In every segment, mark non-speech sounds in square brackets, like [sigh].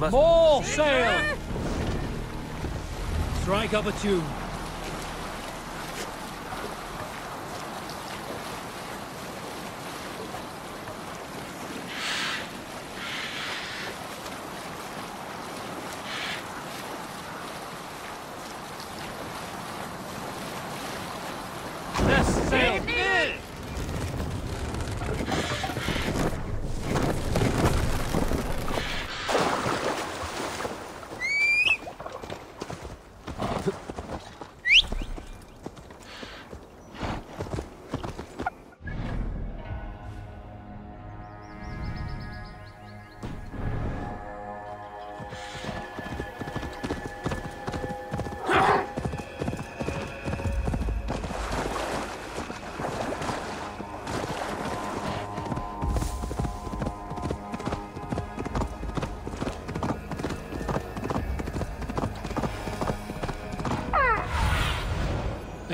More sail! Strike up a tune.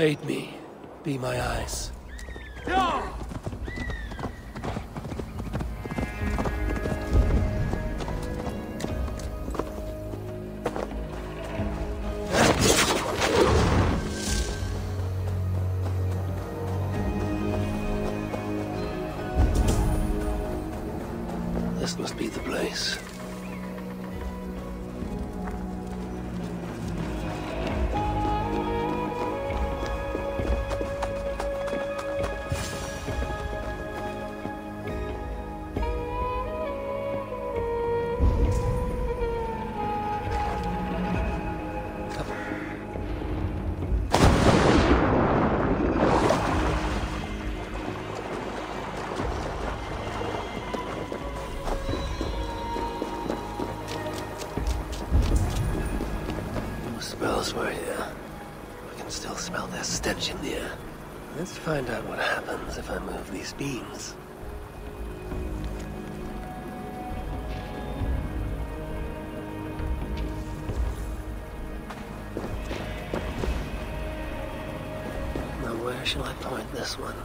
Aid me. Be my eyes. Where shall I point this one?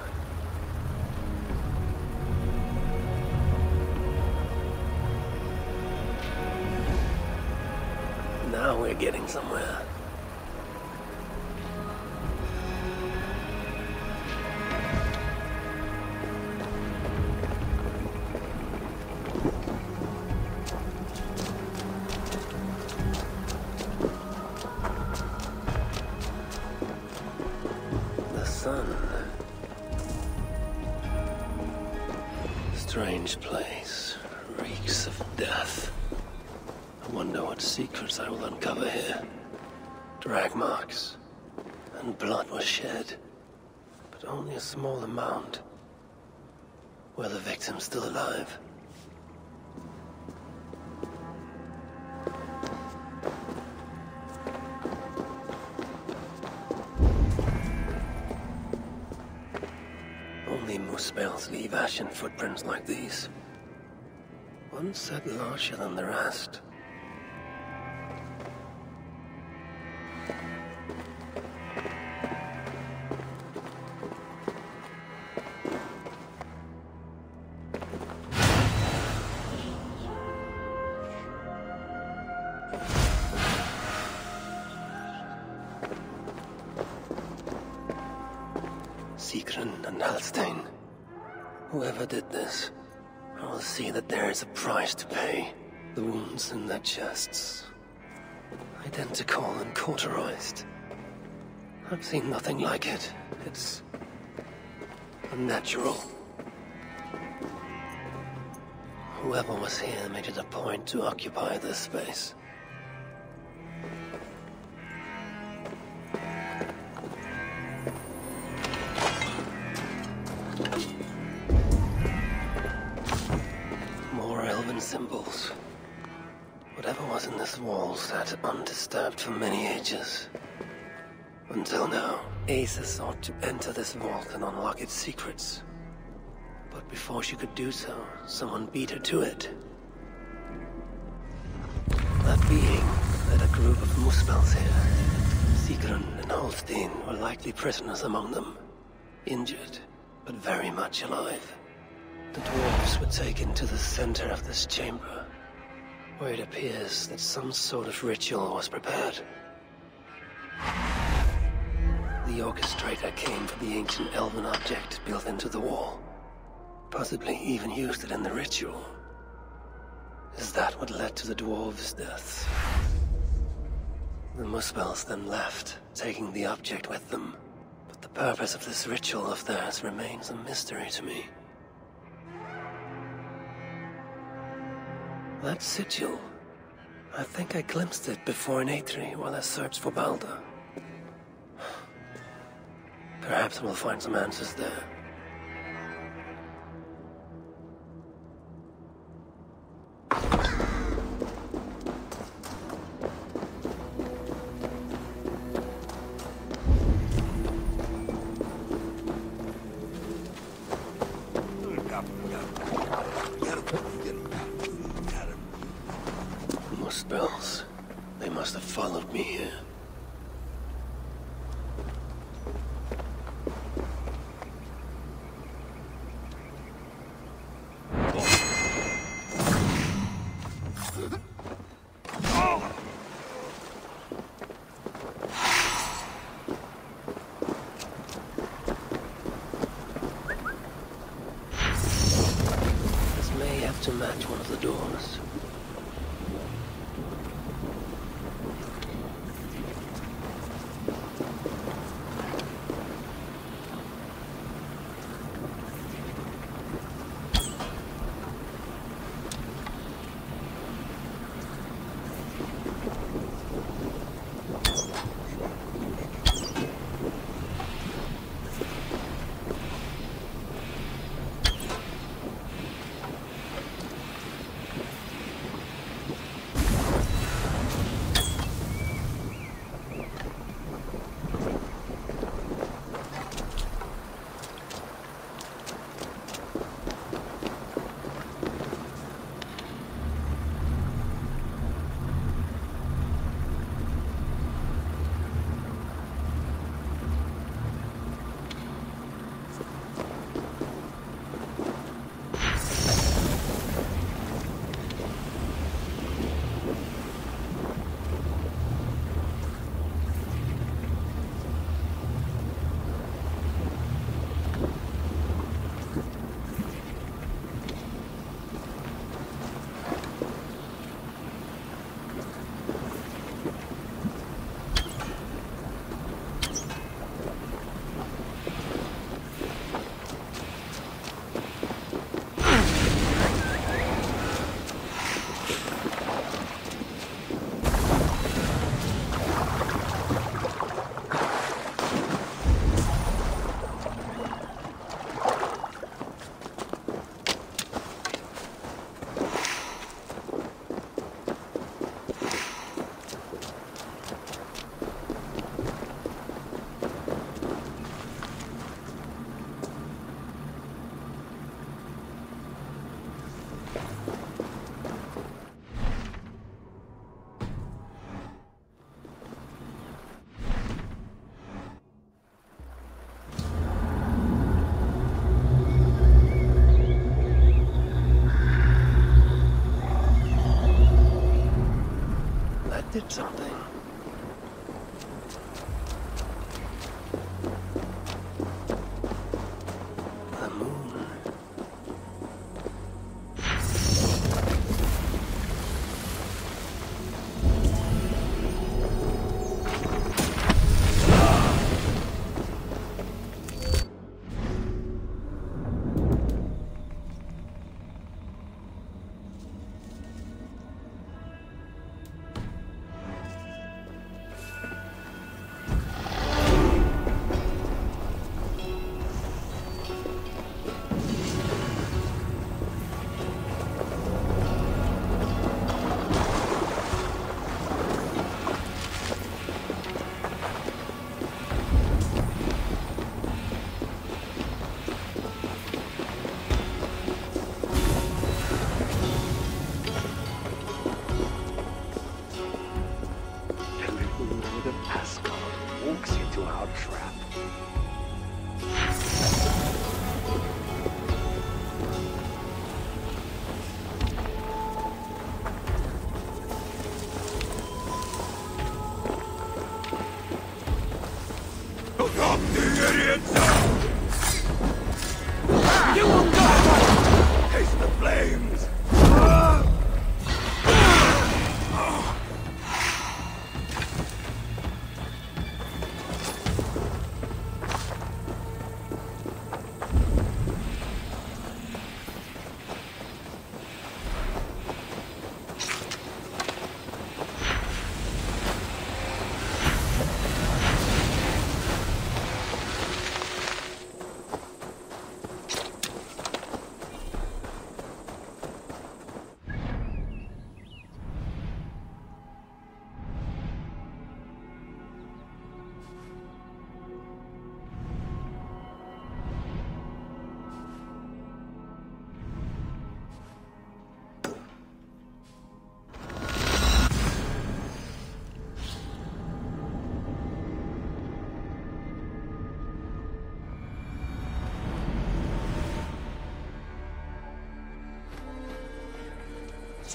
Small amount. Were the victims still alive? Only Muspels leave ashen footprints like these. One set larger than the rest. Is a price to pay. The wounds in their chests. Identical and cauterized. I've seen nothing like it. It's... unnatural. Whoever was here made it a point to occupy this space. For many ages. Until now, Asa sought to enter this vault and unlock its secrets. But before she could do so, someone beat her to it. That being led a group of Muspels here. Sigrun and Holstein were likely prisoners among them. Injured, but very much alive. The dwarves were taken to the center of this chamber. Where it appears that some sort of ritual was prepared. The orchestrator came for the ancient elven object built into the wall. Possibly even used it in the ritual. Is that what led to the dwarves' deaths? The Muspels then left, taking the object with them. But the purpose of this ritual of theirs remains a mystery to me. That sigil. I think I glimpsed it before in Eitri while I searched for Balder. Perhaps we'll find some answers there. Followed me here. This may have to match one of the doors.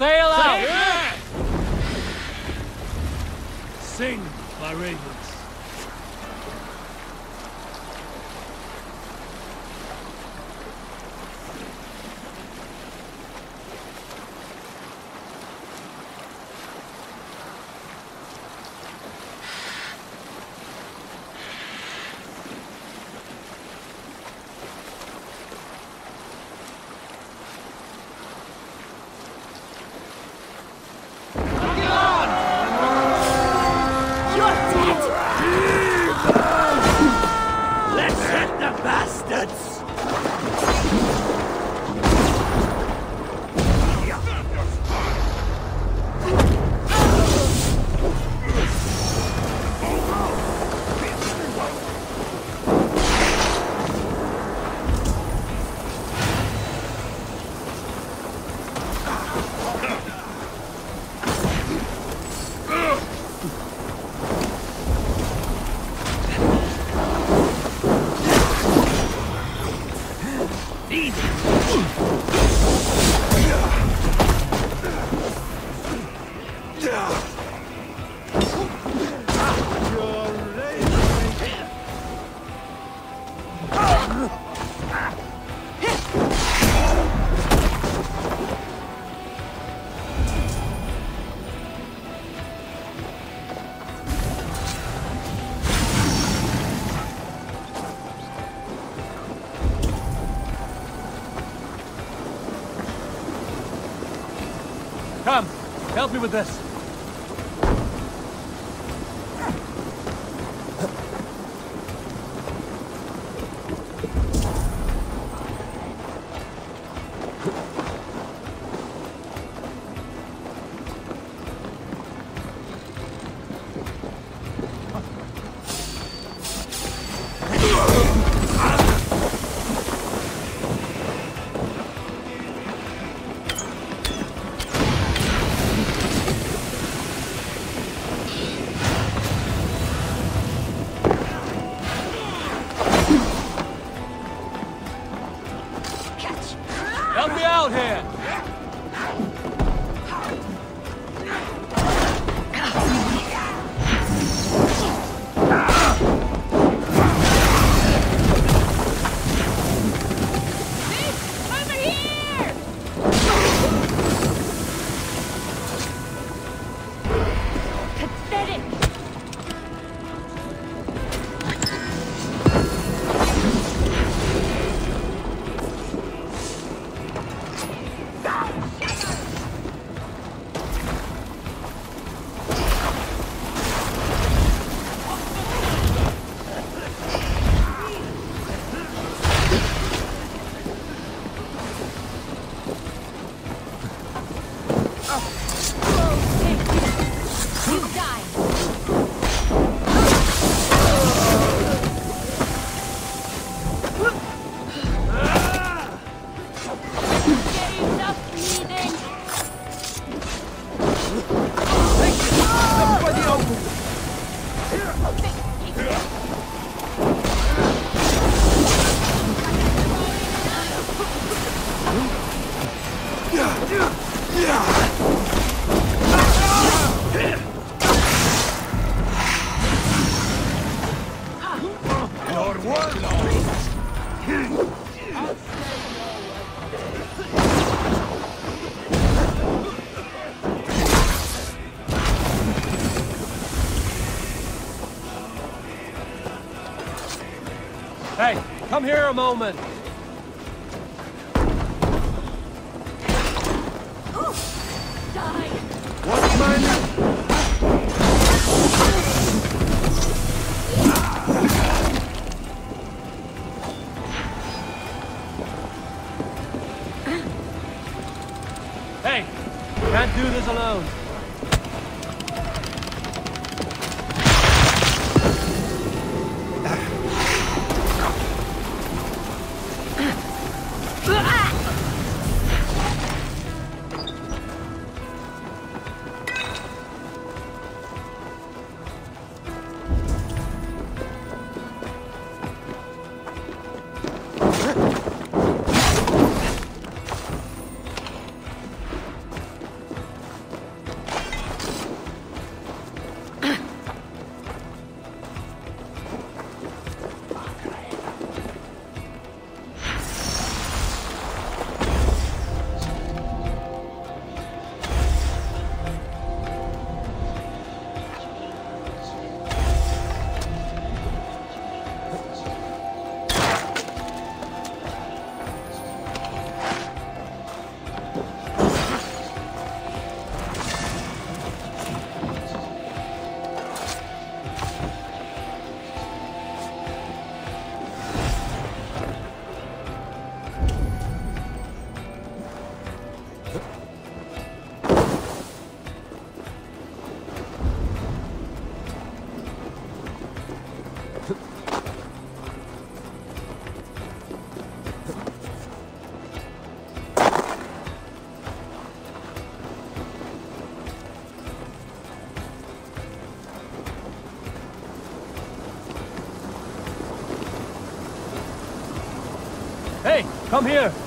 Sail out! Sail out. Sing, Marie. with this. out here! Come here a moment. Come here.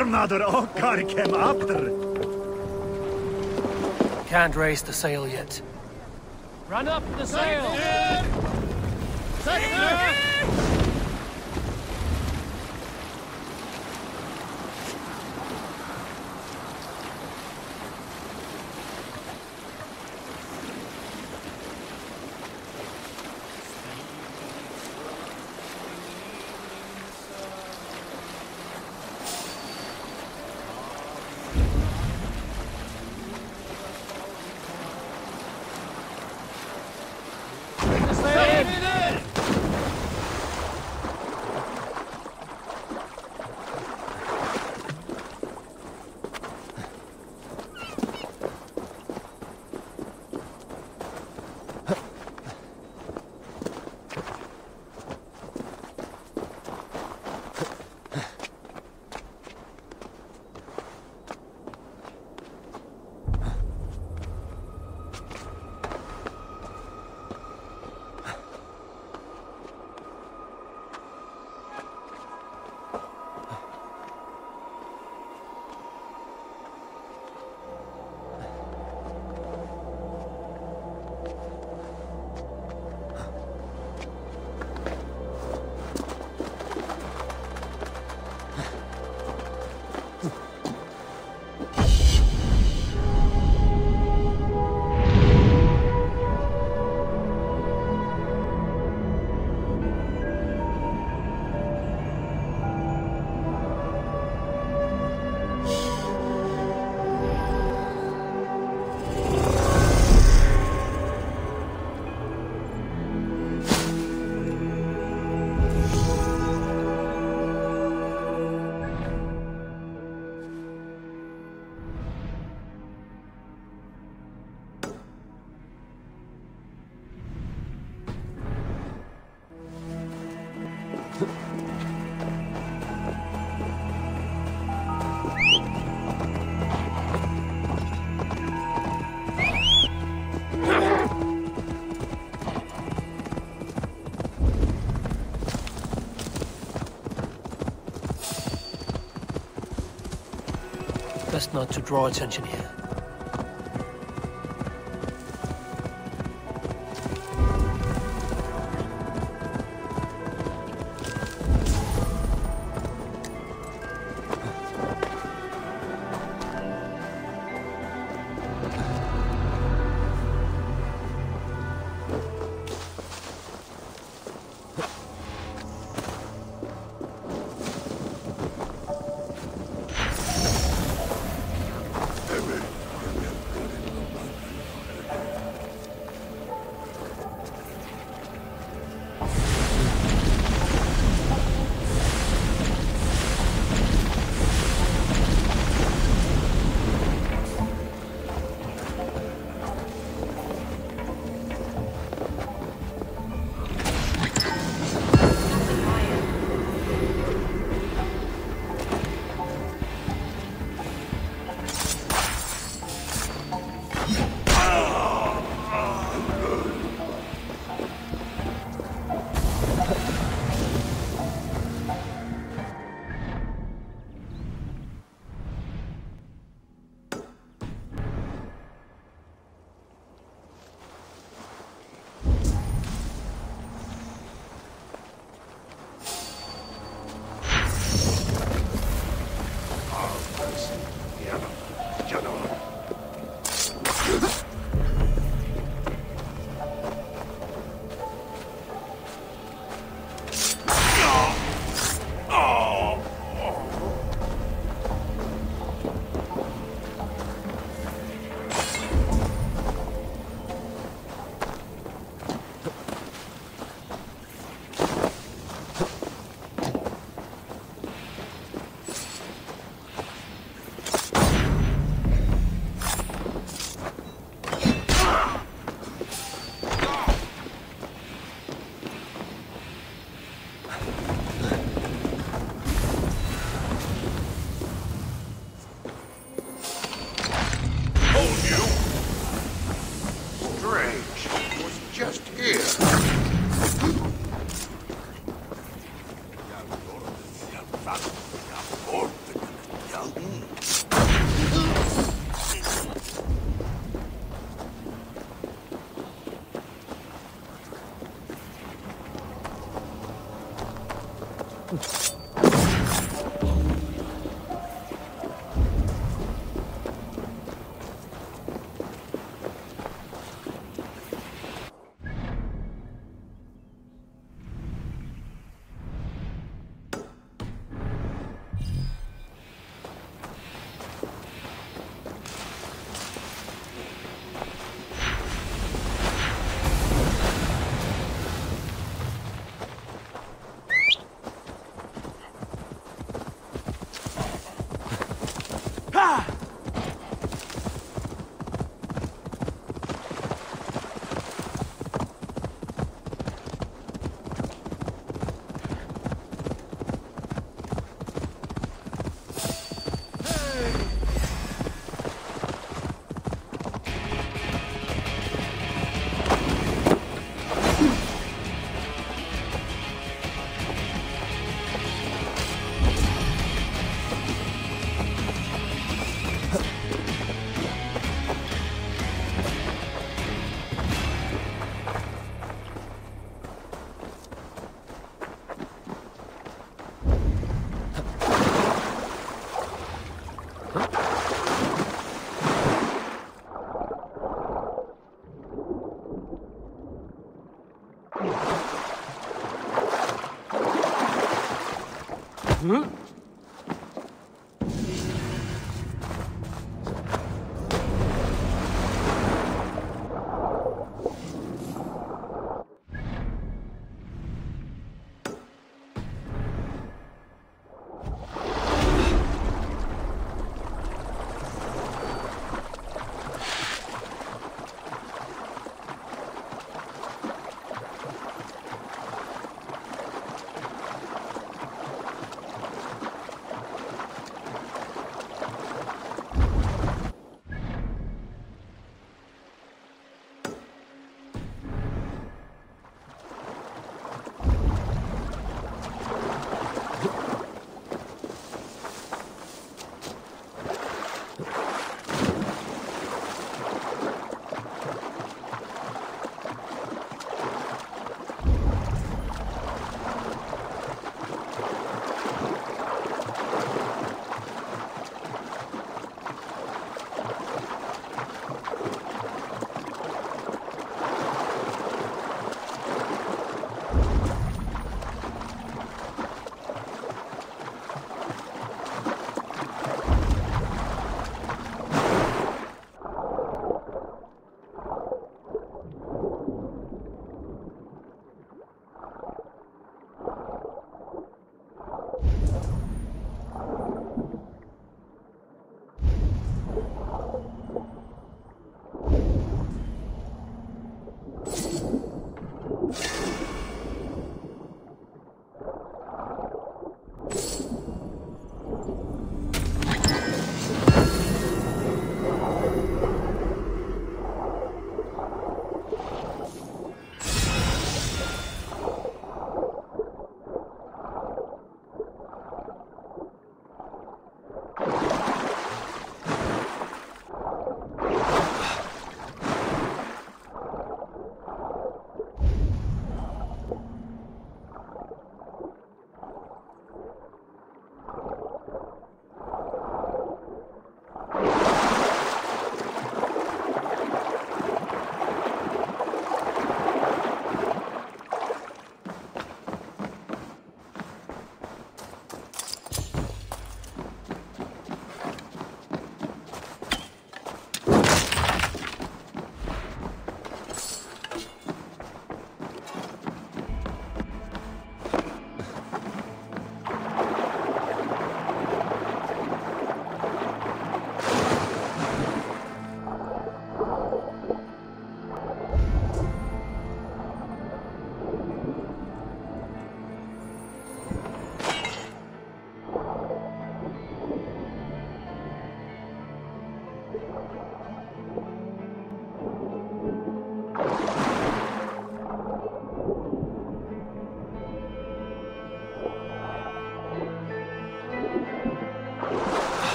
Fornadur okkar kem after. Can't raise the sail yet. Run up the sail. The not to draw attention here.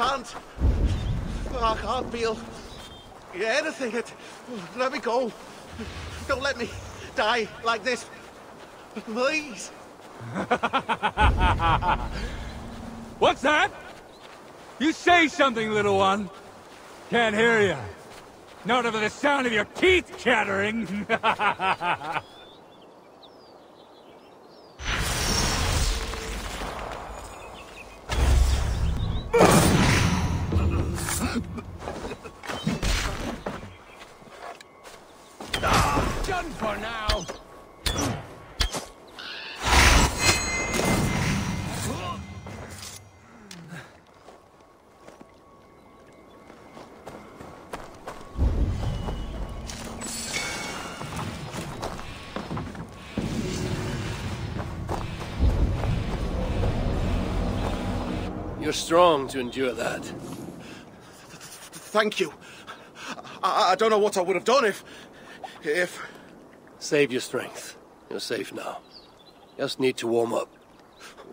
Can't. I can't feel anything. It, let me go. Don't let me die like this. Please. [laughs] What's that? You say something, little one. Can't hear you. Not over the sound of your teeth chattering. [laughs] strong to endure that. Thank you. I, I don't know what I would have done if... if... Save your strength. You're safe now. Just need to warm up.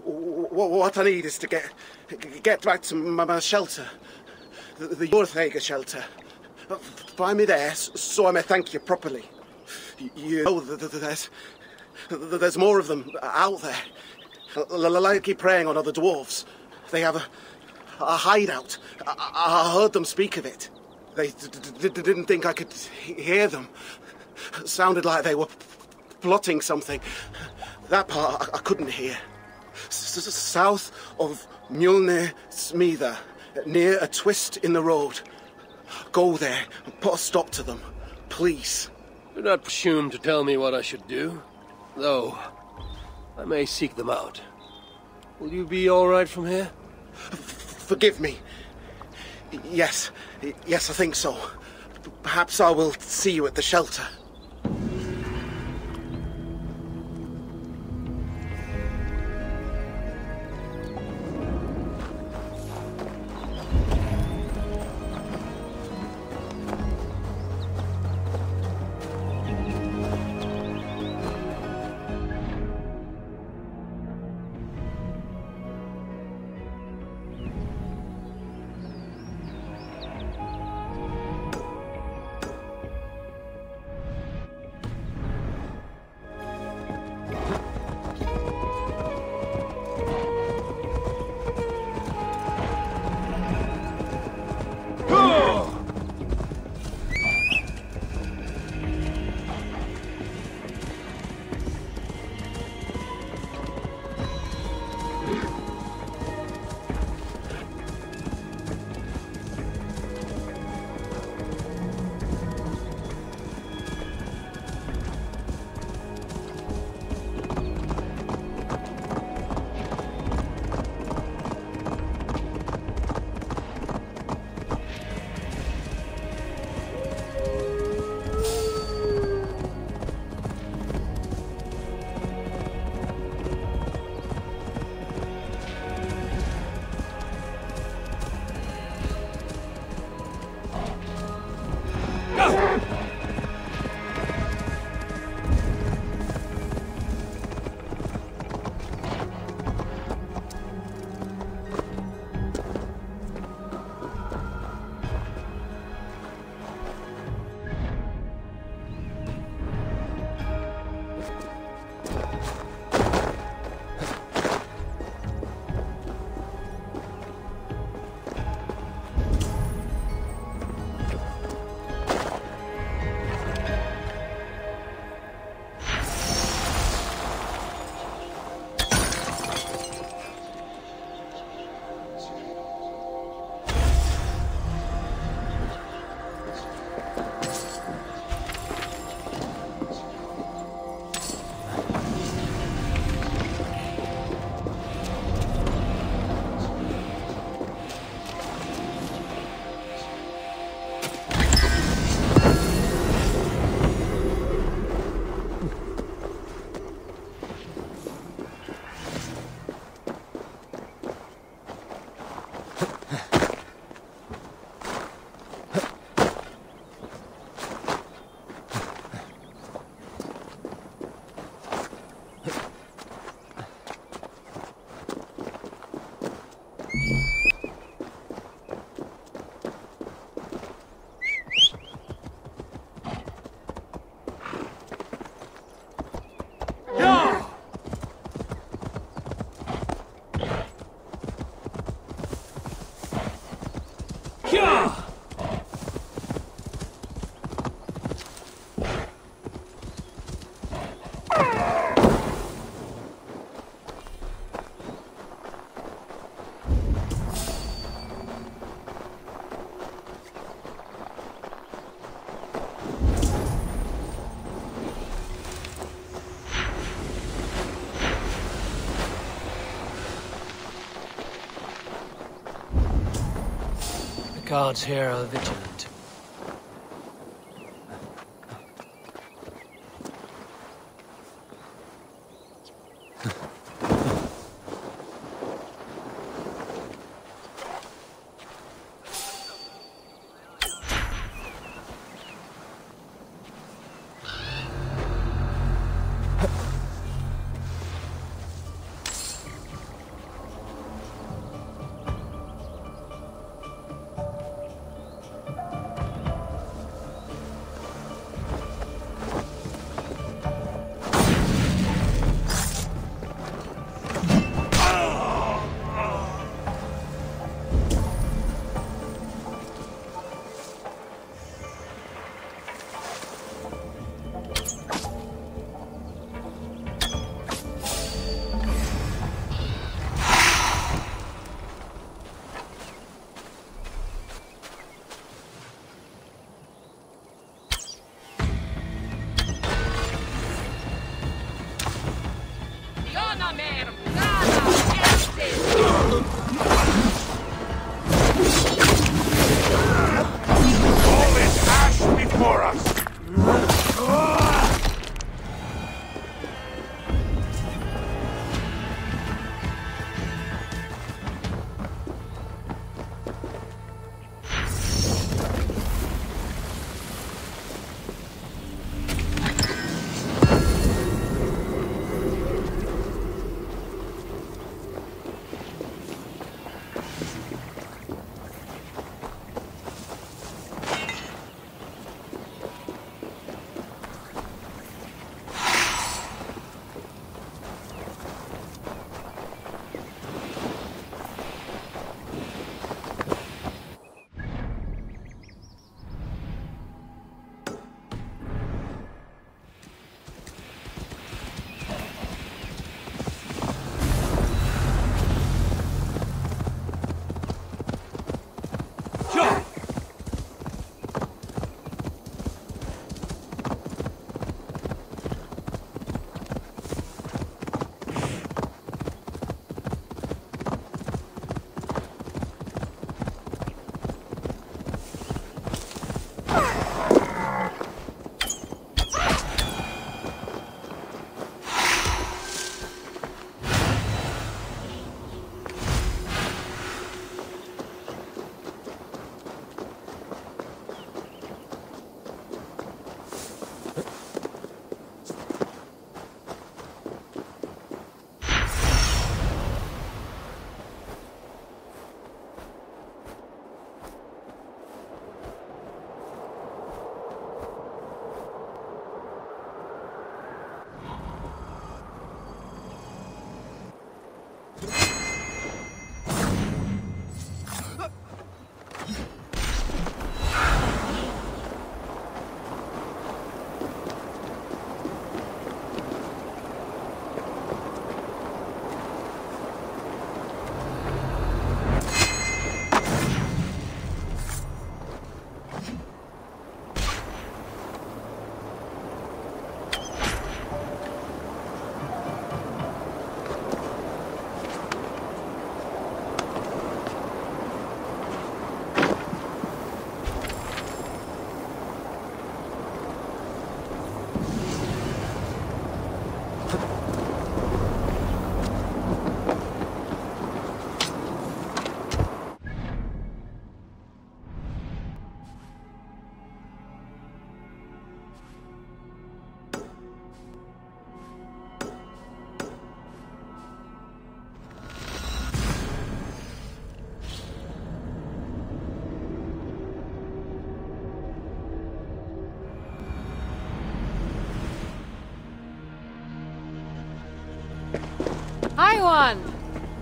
What I need is to get get back to my, shelter. The, the Jorthega shelter. Find me there so I may thank you properly. You know there's... There's more of them out there. Likely preying on other dwarves. They have a, a hideout. I, I heard them speak of it. They d- d- d- didn't think I could hear them. It Sounded like they were plotting something. That part I, I couldn't hear. S- south of Mjolnir Smitha, near a twist in the road. Go there and put a stop to them, please. Do not presume to tell me what I should do. Though, I may seek them out. Will you be all right from here? Forgive me. Yes, yes, I think so. Perhaps I will see you at the shelter. Guards here vigilant.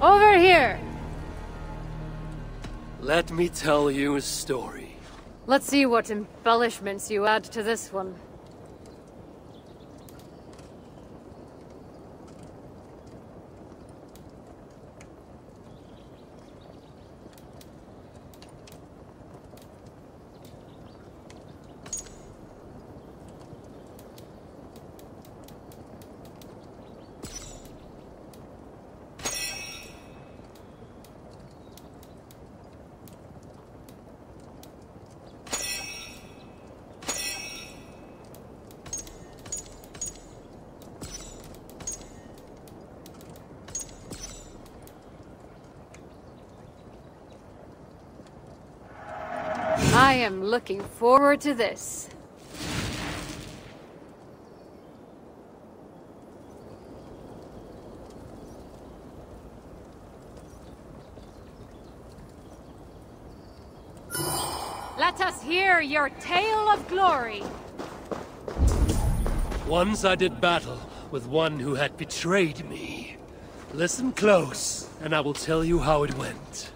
Over here. Let me tell you a story. Let's see what embellishments you add to this one. I am looking forward to this. Let us hear your tale of glory. Once I did battle with one who had betrayed me. Listen close, and I will tell you how it went.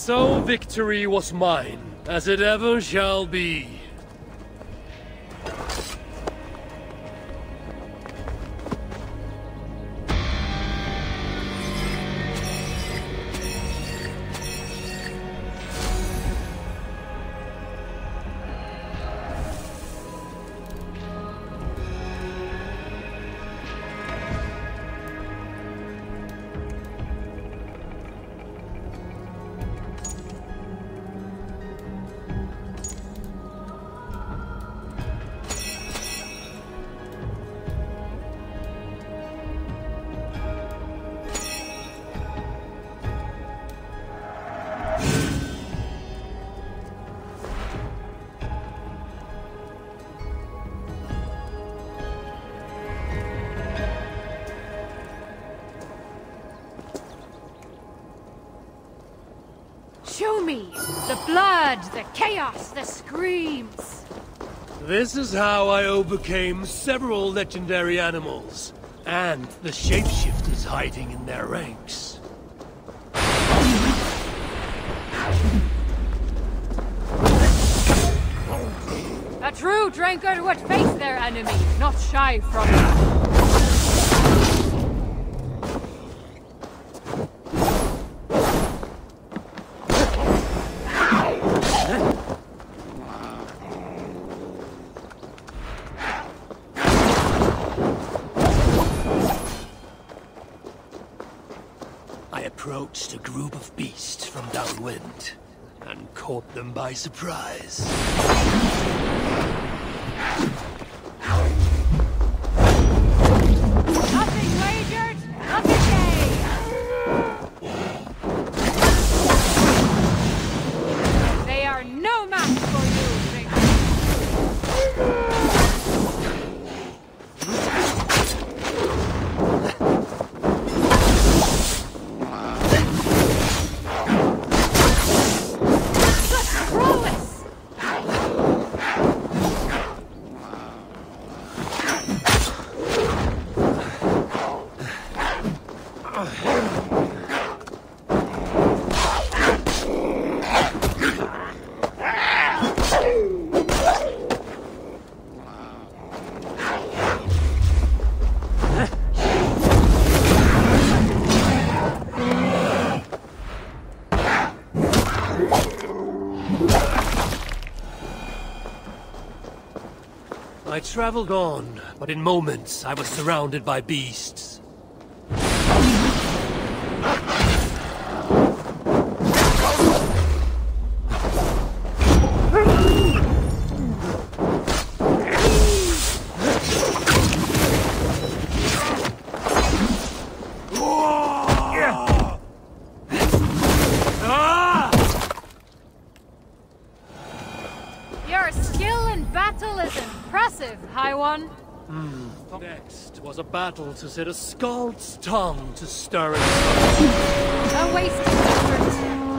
So victory was mine, as it ever shall be. Is how I overcame several legendary animals, and the shapeshifters hiding in their ranks. A true drinker would face their enemy, not shy from it. I approached a group of beasts from downwind, and caught them by surprise. I traveled on, but in moments I was surrounded by beasts. Battle to set a skald's tongue to stir it. A wasted effort.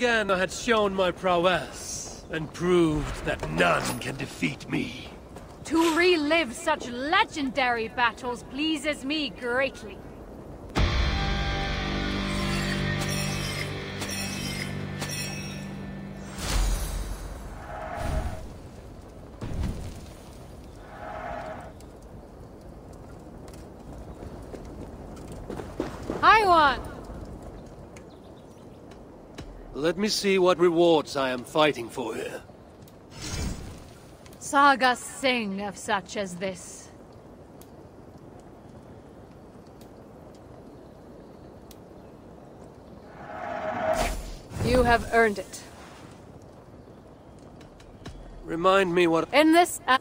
Again I had shown my prowess, and proved that none can defeat me. To relive such legendary battles pleases me greatly. Let me see what rewards I am fighting for here. Sagas sing of such as this. You have earned it. Remind me what... In this... Uh,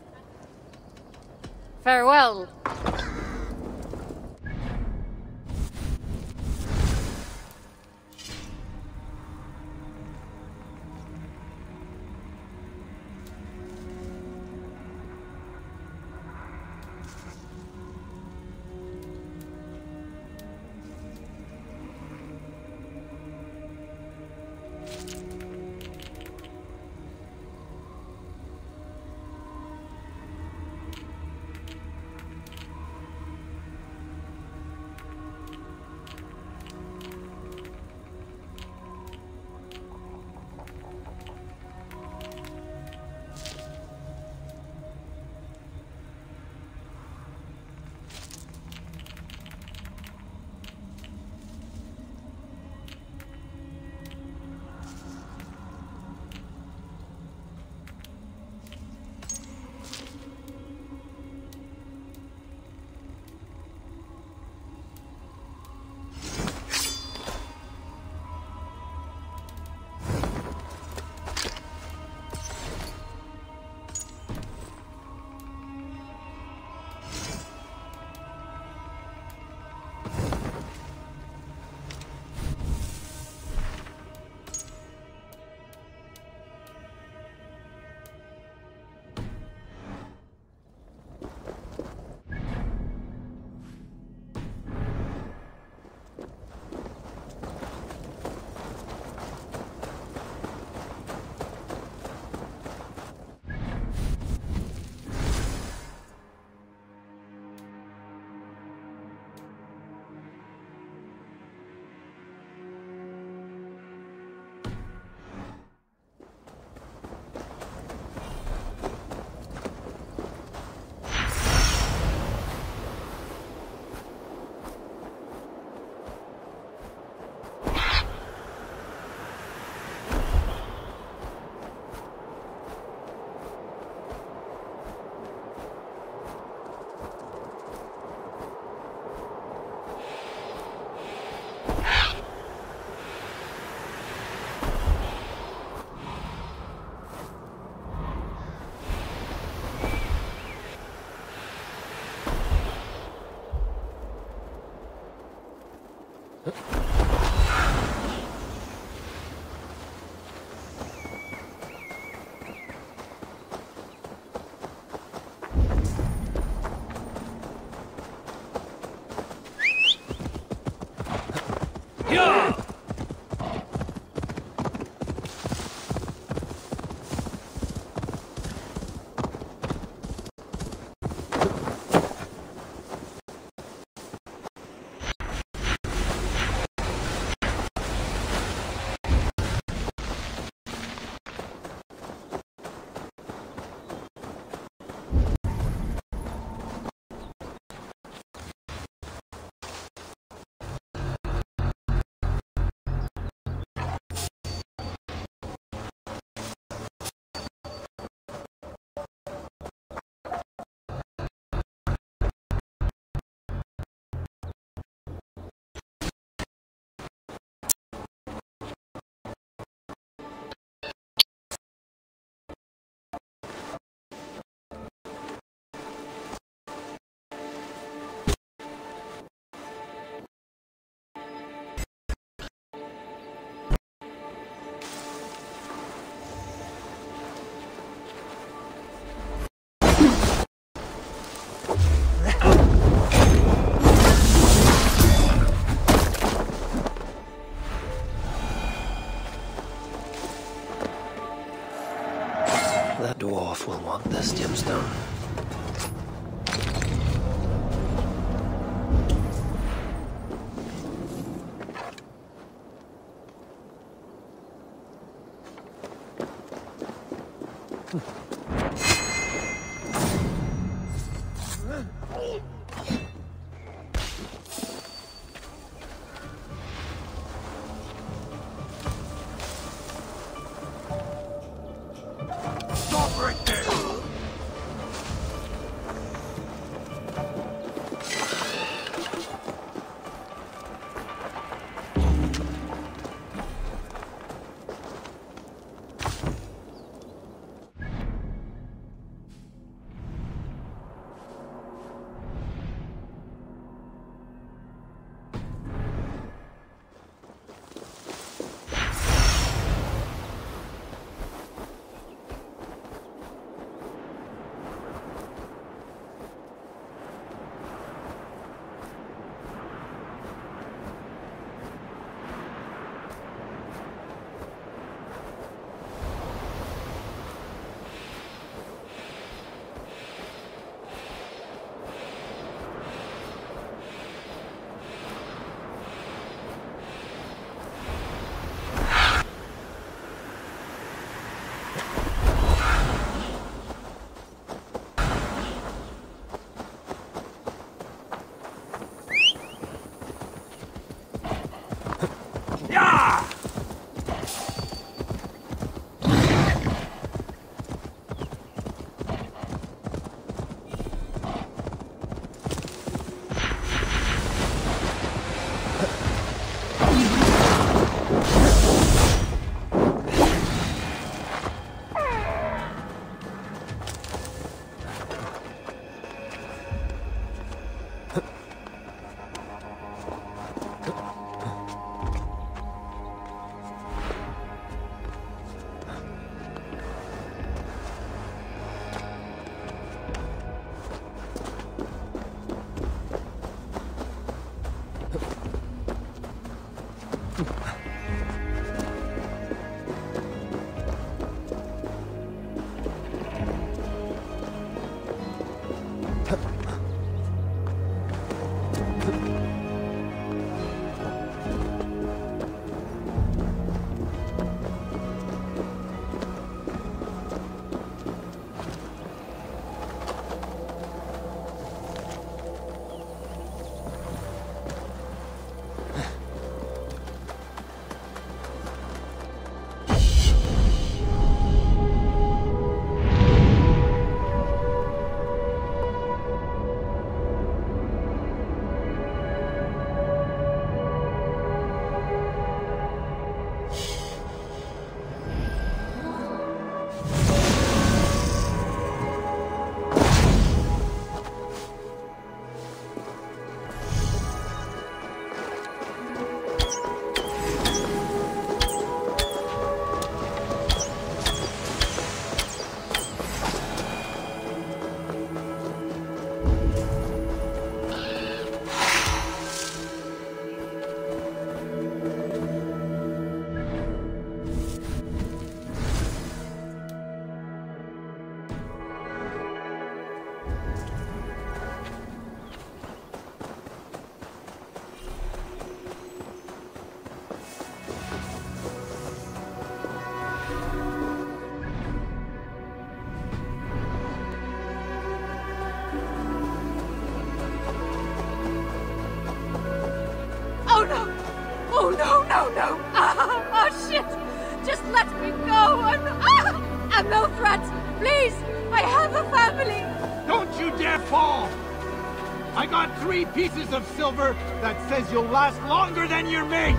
That says you'll last longer than your mate!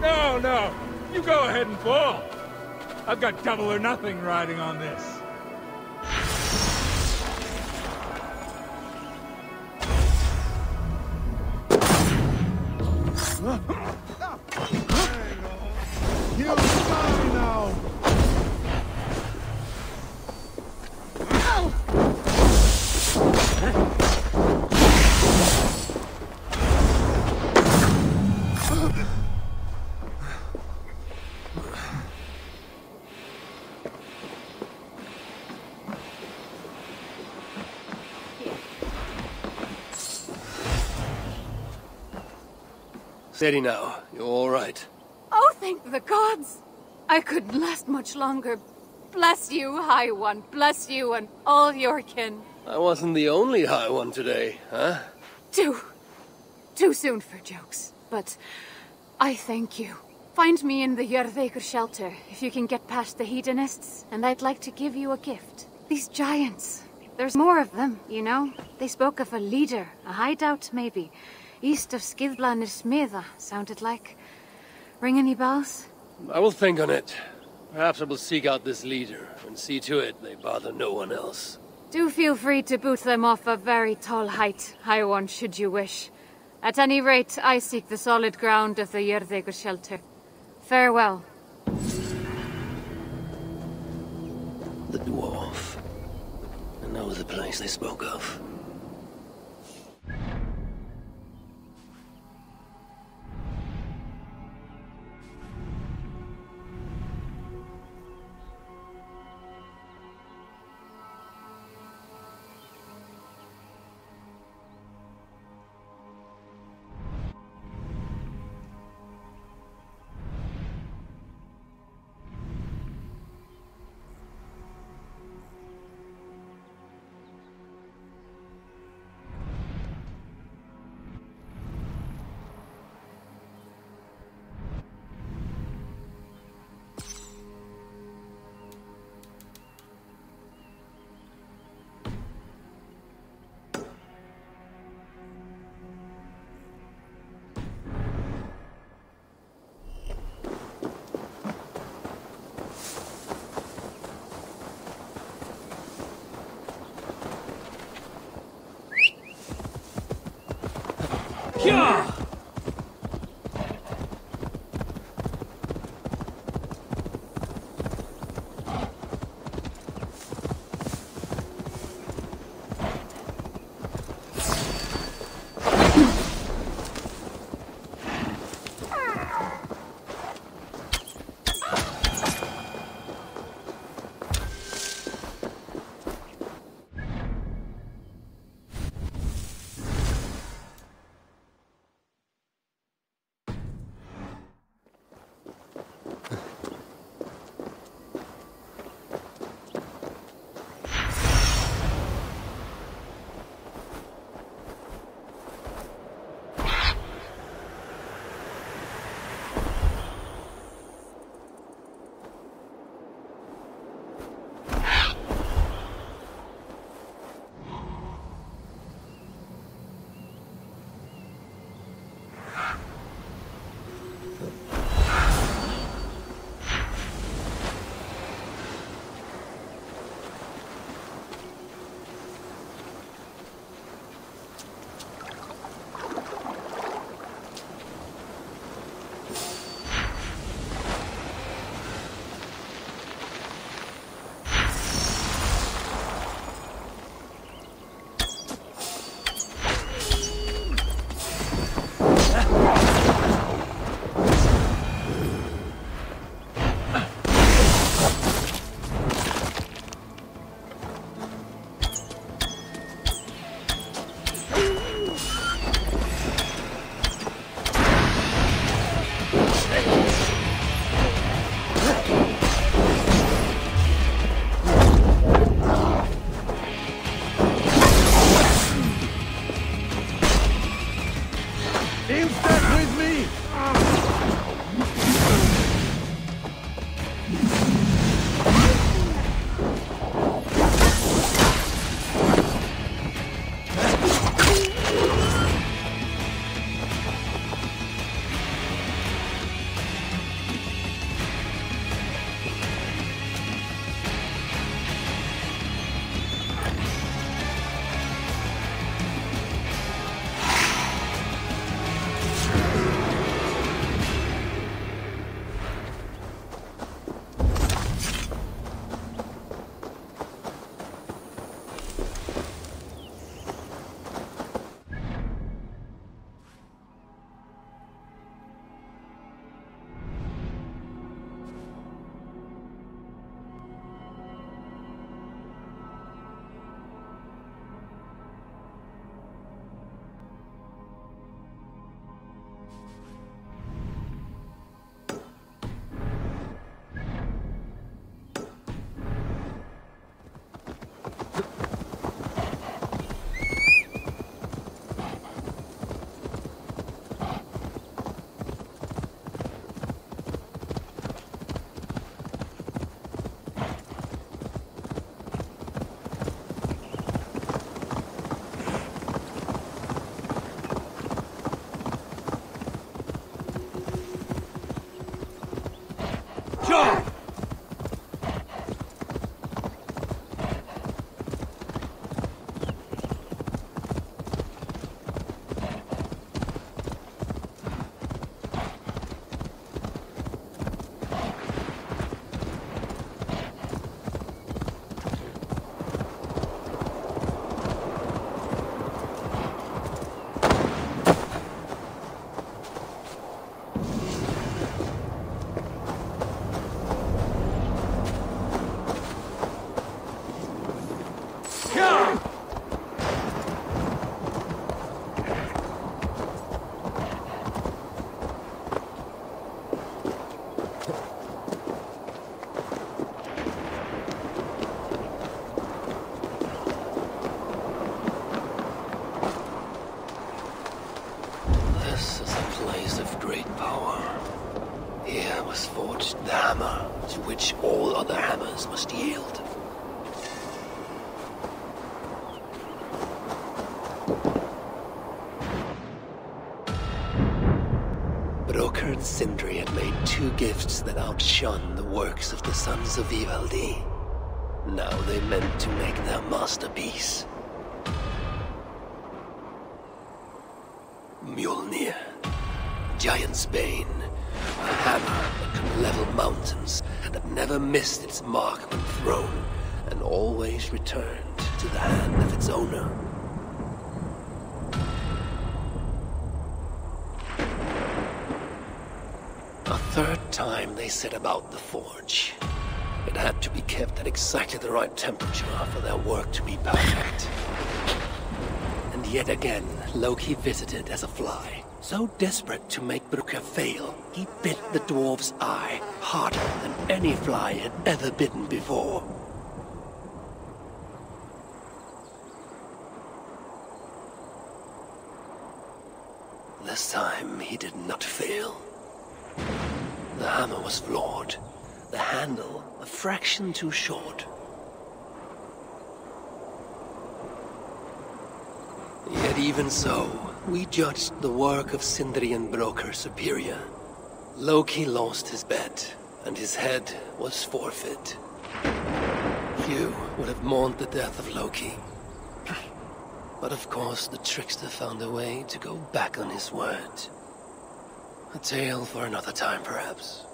No, no. You go ahead and fall. I've got double or nothing riding on this. Steady now. You're all right. Oh, thank the gods! I couldn't last much longer. Bless you, High One. Bless you and all your kin. I wasn't the only High One today, huh? Too... too soon for jokes. But I thank you. Find me in the Yerdegr shelter if you can get past the hedonists, and I'd like to give you a gift. These giants. There's more of them, you know? They spoke of a leader, a hideout maybe. East of Skidbladnir Smitha, sounded like. Ring any bells? I will think on it. Perhaps I will seek out this leader and see to it they bother no one else. Do feel free to boot them off a very tall height, High One, should you wish. At any rate, I seek the solid ground of the Jörðaker shelter. Farewell. The dwarf. I know the place they spoke of. Two gifts that outshone the works of the sons of Ivaldi. Now they meant to make their masterpiece. Mjolnir, Giant's Bane, a hammer that could level mountains, that never missed its mark when thrown, and always returned to the hand of its owner. A third time they set about the forge. It had to be kept at exactly the right temperature for their work to be perfect. And yet again, Loki visited as a fly. So desperate to make Brokkr fail, he bit the dwarf's eye harder than any fly had ever bitten before. This time he did not fail. The hammer was flawed, the handle a fraction too short. Yet even so, we judged the work of Sindri and Brokkr superior. Loki lost his bet, and his head was forfeit. Few would have mourned the death of Loki. But of course, the trickster found a way to go back on his word. A tale for another time, perhaps.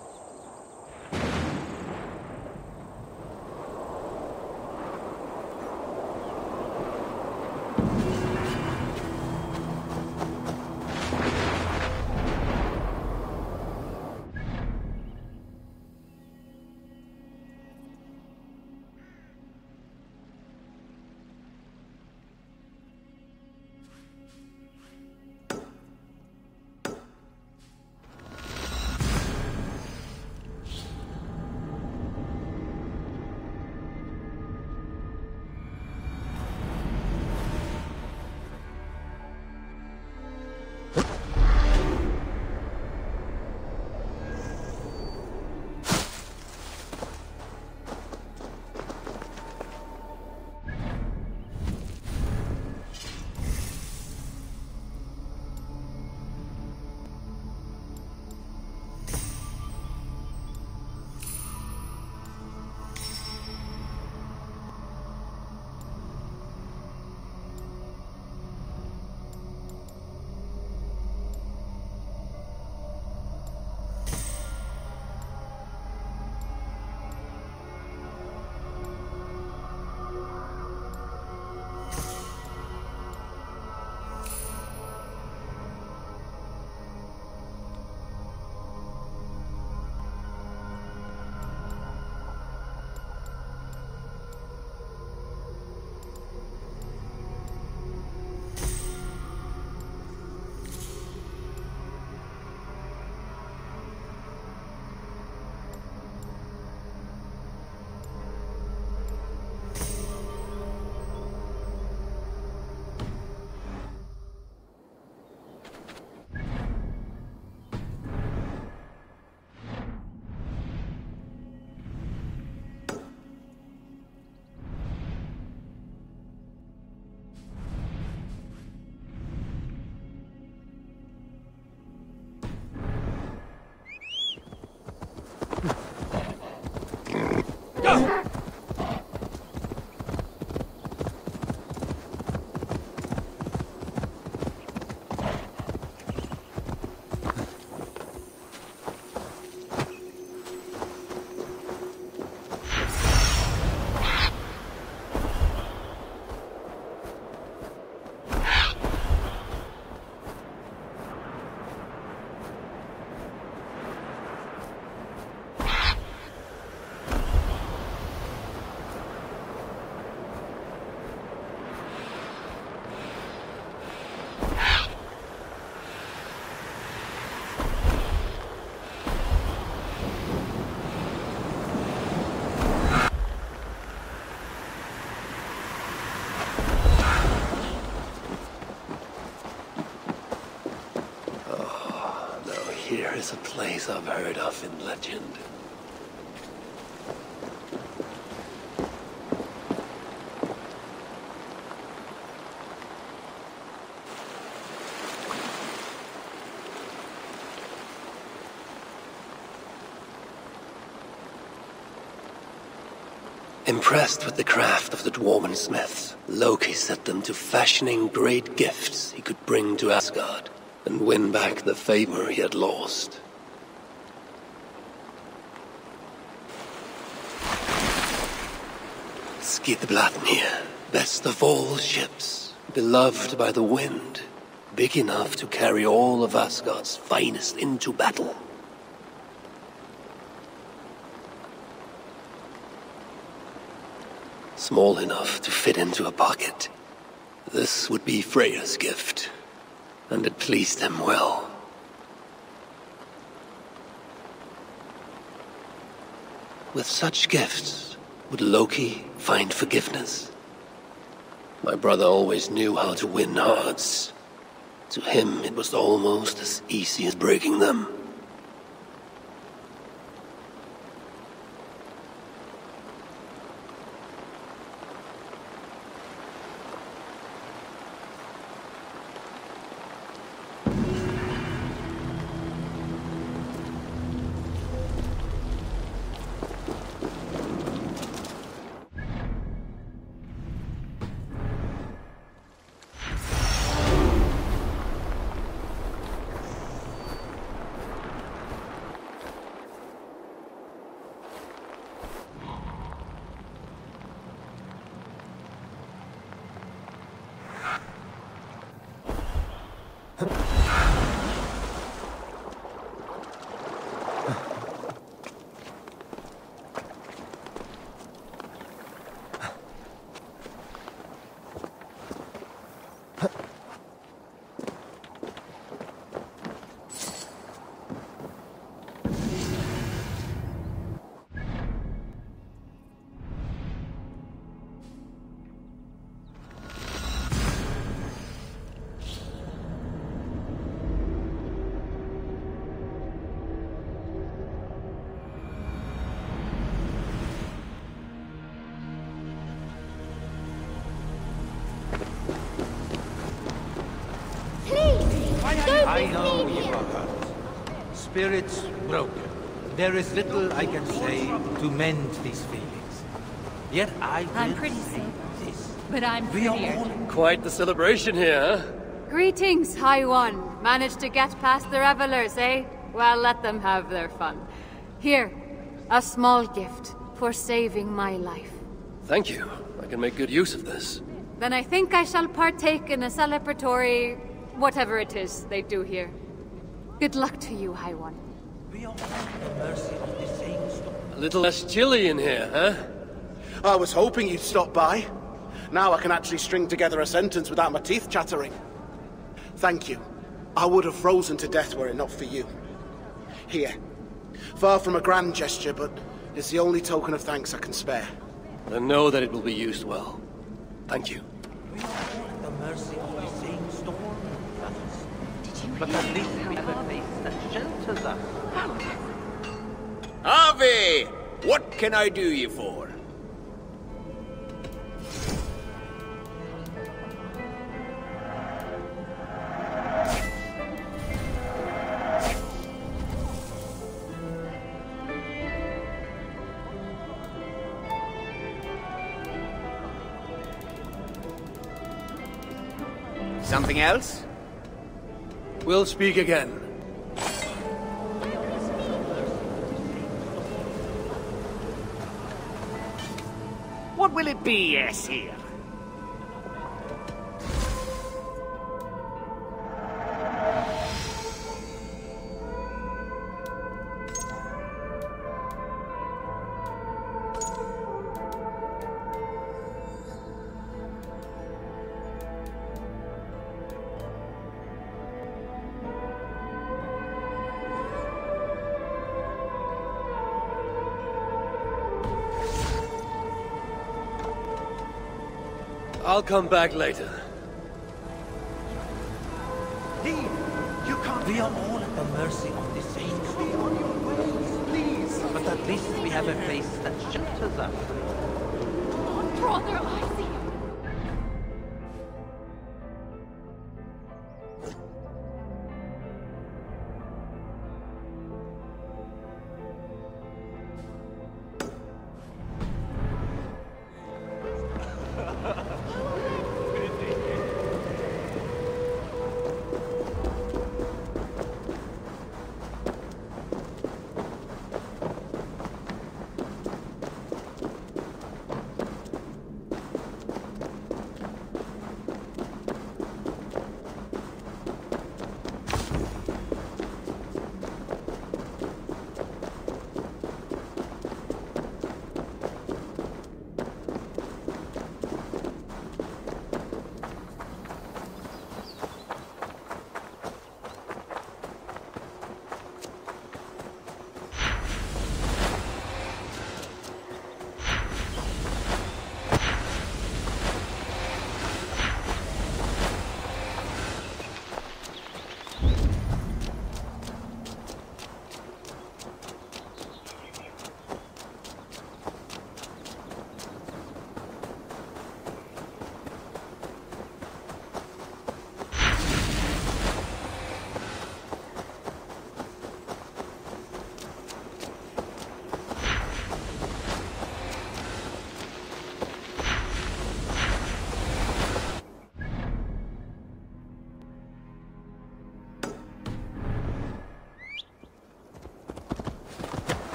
Is a place I've heard of in legend. Impressed with the craft of the Dwarven smiths, Loki set them to fashioning great gifts he could bring to Asgard win back the favor he had lost. Skidbladnir, best of all ships, beloved by the wind, big enough to carry all of Asgard's finest into battle. Small enough to fit into a pocket. This would be Freya's gift, and it pleased them well. With such gifts, would Loki find forgiveness? My brother always knew how to win hearts. To him, it was almost as easy as breaking them. Spirits broken. There is little I can say to mend these feelings. Yet I will I'm pretty say this. but I'm We prettier. Quite the celebration here. Greetings, High One. Managed to get past the revelers, eh? Well, let them have their fun. Here, a small gift for saving my life. Thank you. I can make good use of this. Then I think I shall partake in a celebratory... whatever it is they do here. Good luck to you, High One. we are at the mercy of the same storm. A little less chilly in here, huh? I was hoping you'd stop by. Now I can actually string together a sentence without my teeth chattering. Thank you. I would have frozen to death were it not for you. Here. Far from a grand gesture, but it's the only token of thanks I can spare. And know that it will be used well. Thank you. We are all at the mercy of the same storm, brothers. But at that shelters us. Havi! What can I do you for? Something else? We'll speak again. What will it be, Aesir? I'll come back later. He, you We are all at the mercy of this same Please, But at least we have a place that shelters us. Brother, I see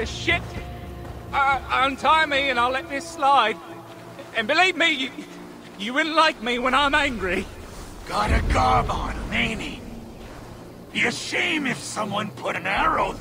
of shit! Uh, untie me and I'll let this slide. And believe me, you, you wouldn't like me when I'm angry. Got a garb on him, ain't he? Be a shame if someone put an arrow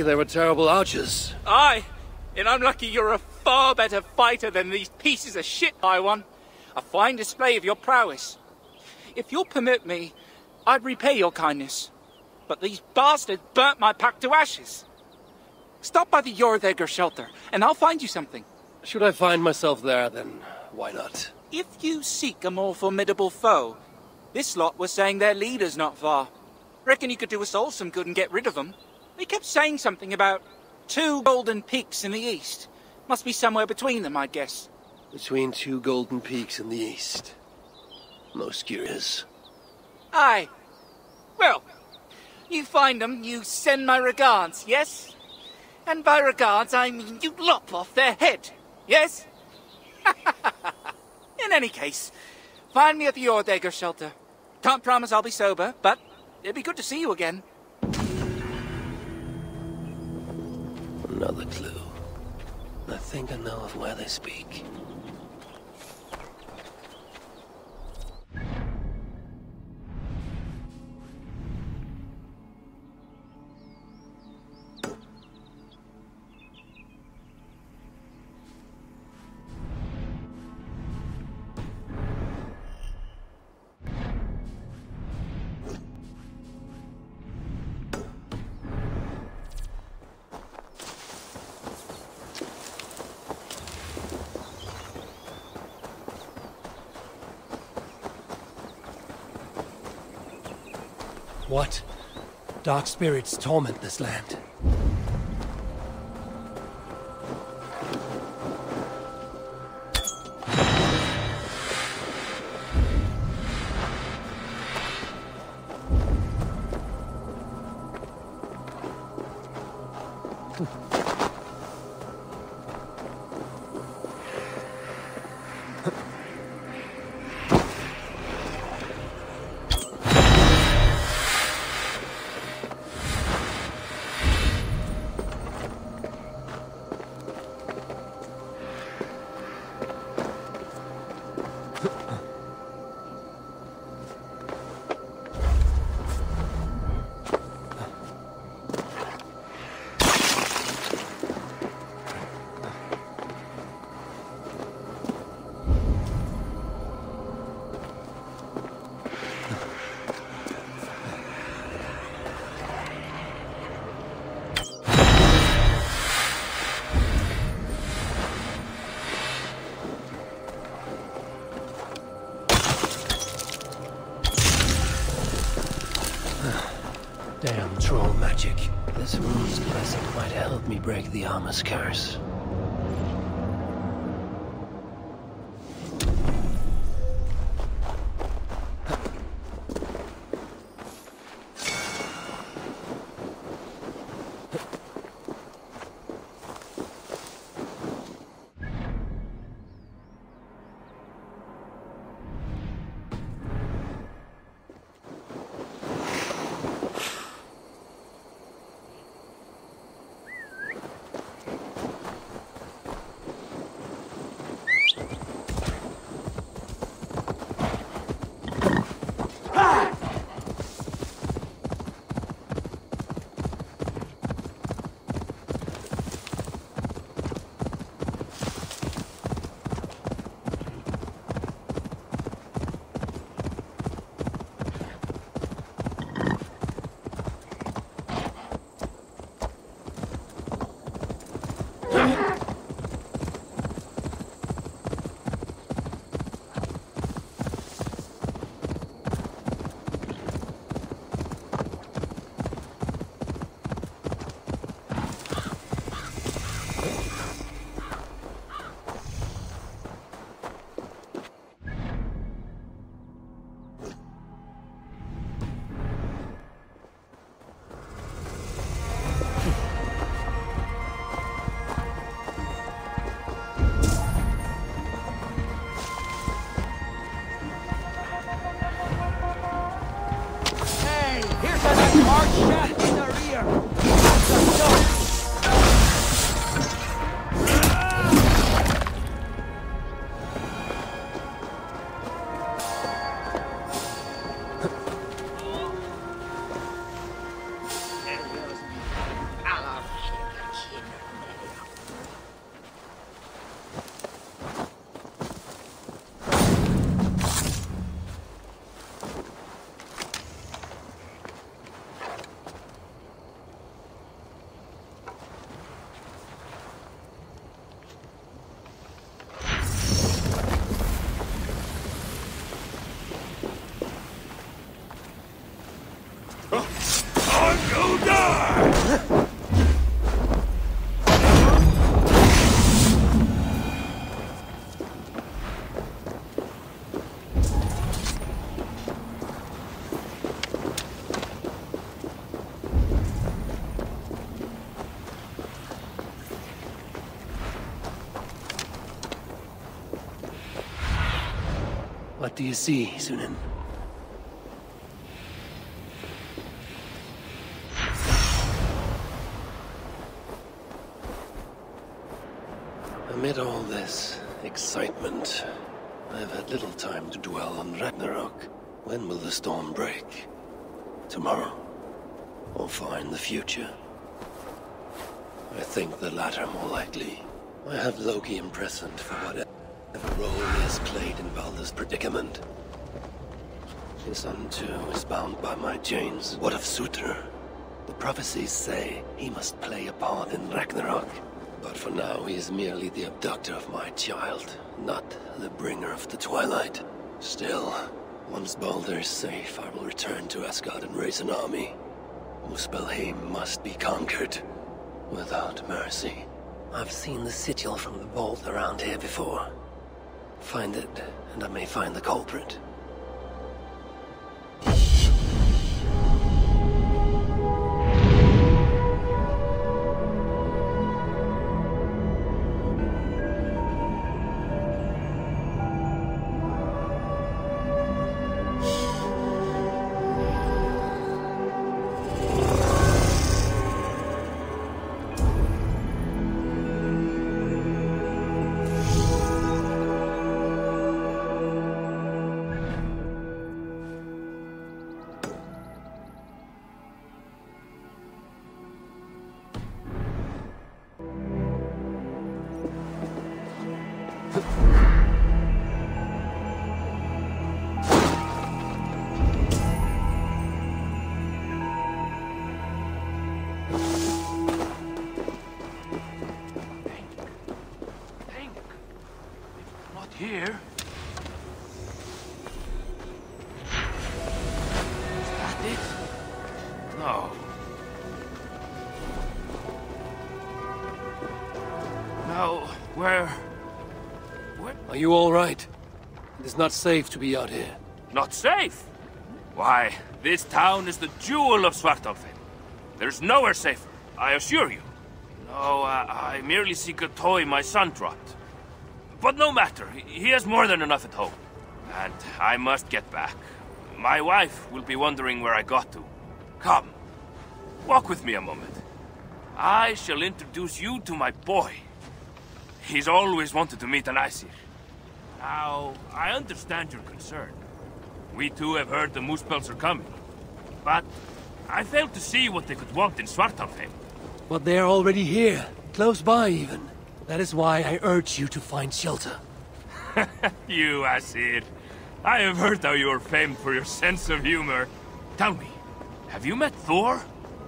lucky they were terrible archers. Aye, and I'm lucky you're a far better fighter than these pieces of shit I won. A fine display of your prowess. If you'll permit me, I'd repay your kindness. But these bastards burnt my pack to ashes. Stop by the Jorvegger shelter, and I'll find you something. Should I find myself there, then why not? If you seek a more formidable foe, this lot were saying their leader's not far. Reckon you could do us all some good and get rid of them. He kept saying something about two golden peaks in the east. Must be somewhere between them, I guess. Between two golden peaks in the east. Most curious. Aye. Well, you find them, you send my regards, yes? And by regards, I mean you lop off their head, yes? [laughs] in any case, find me at the Ordegger shelter. Can't promise I'll be sober, but it'd be good to see you again. A clue. I think I know of where they speak. Dark spirits torment this land. do you see, Sunan? Amid all this excitement, I've had little time to dwell on Ragnarok. When will the storm break? Tomorrow? Or far in the future? I think the latter more likely. I have Loki imprisoned for whatever he played in Balder's predicament. His son, too, is bound by my chains. What of Surtr? The prophecies say he must play a part in Ragnarok. But for now, he is merely the abductor of my child, not the bringer of the Twilight. Still, once Balder is safe, I will return to Asgard and raise an army. Muspelheim must be conquered, without mercy. I've seen the sigil from the vault around here before. Find it, and I may find the culprit. You all right? It is not safe to be out here. Not safe? Why, this town is the jewel of Svartalfheim. There's nowhere safer, I assure you. No, I, merely seek a toy my son dropped. But no matter, he- he has more than enough at home. And I must get back. My wife will be wondering where I got to. Come, walk with me a moment. I shall introduce you to my boy. He's always wanted to meet an Aesir. Now, I understand your concern. We too have heard the Muspels are coming. But I failed to see what they could want in Svartalfheim. But they are already here, close by even. That is why I urge you to find shelter. [laughs] You Aesir. I have heard how you are famed for your sense of humor. Tell me, have you met Thor?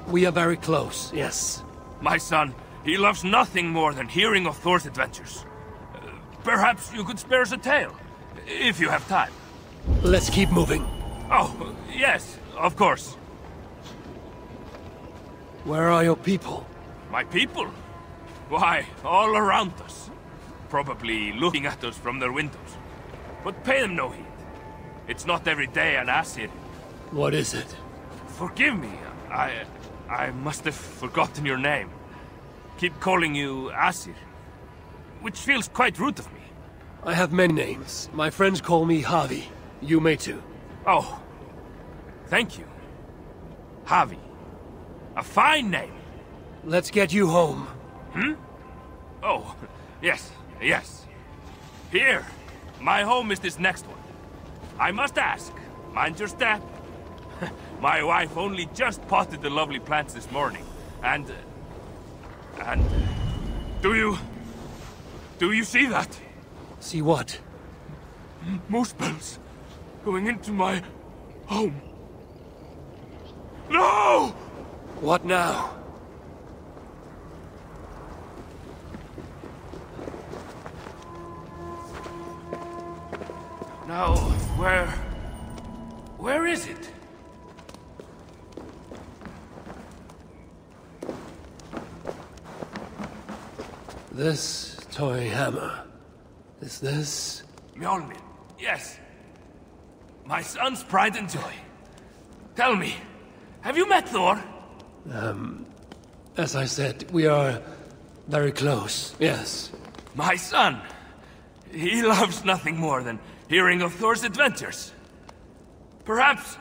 We are very close, yes. My son, he loves nothing more than hearing of Thor's adventures. Perhaps you could spare us a tale, if you have time. Let's keep moving. Oh, yes, of course. Where are your people? My people? Why, all around us. Probably looking at us from their windows. But pay them no heed. It's not every day an Aesir. What is it? Forgive me, I... I must have forgotten your name. Keep calling you Aesir. Which feels quite rude of me. I have many names. My friends call me Havi. You may too. Oh. Thank you. Havi. A fine name. Let's get you home. Hmm? Oh, yes, yes. Here. My home is this next one. I must ask, mind your step. [laughs] My wife only just potted the lovely plants this morning, and... And... Do you... Do you see that? See what? Muspels going into my home. No! What now? Now, where... Where is it? This toy hammer. Is this? Mjolnir. Yes. My son's pride and joy. Tell me, have you met Thor? Um, as I said, we are very close. Yes. My son. He [laughs] loves nothing more than hearing of Thor's adventures. Perhaps...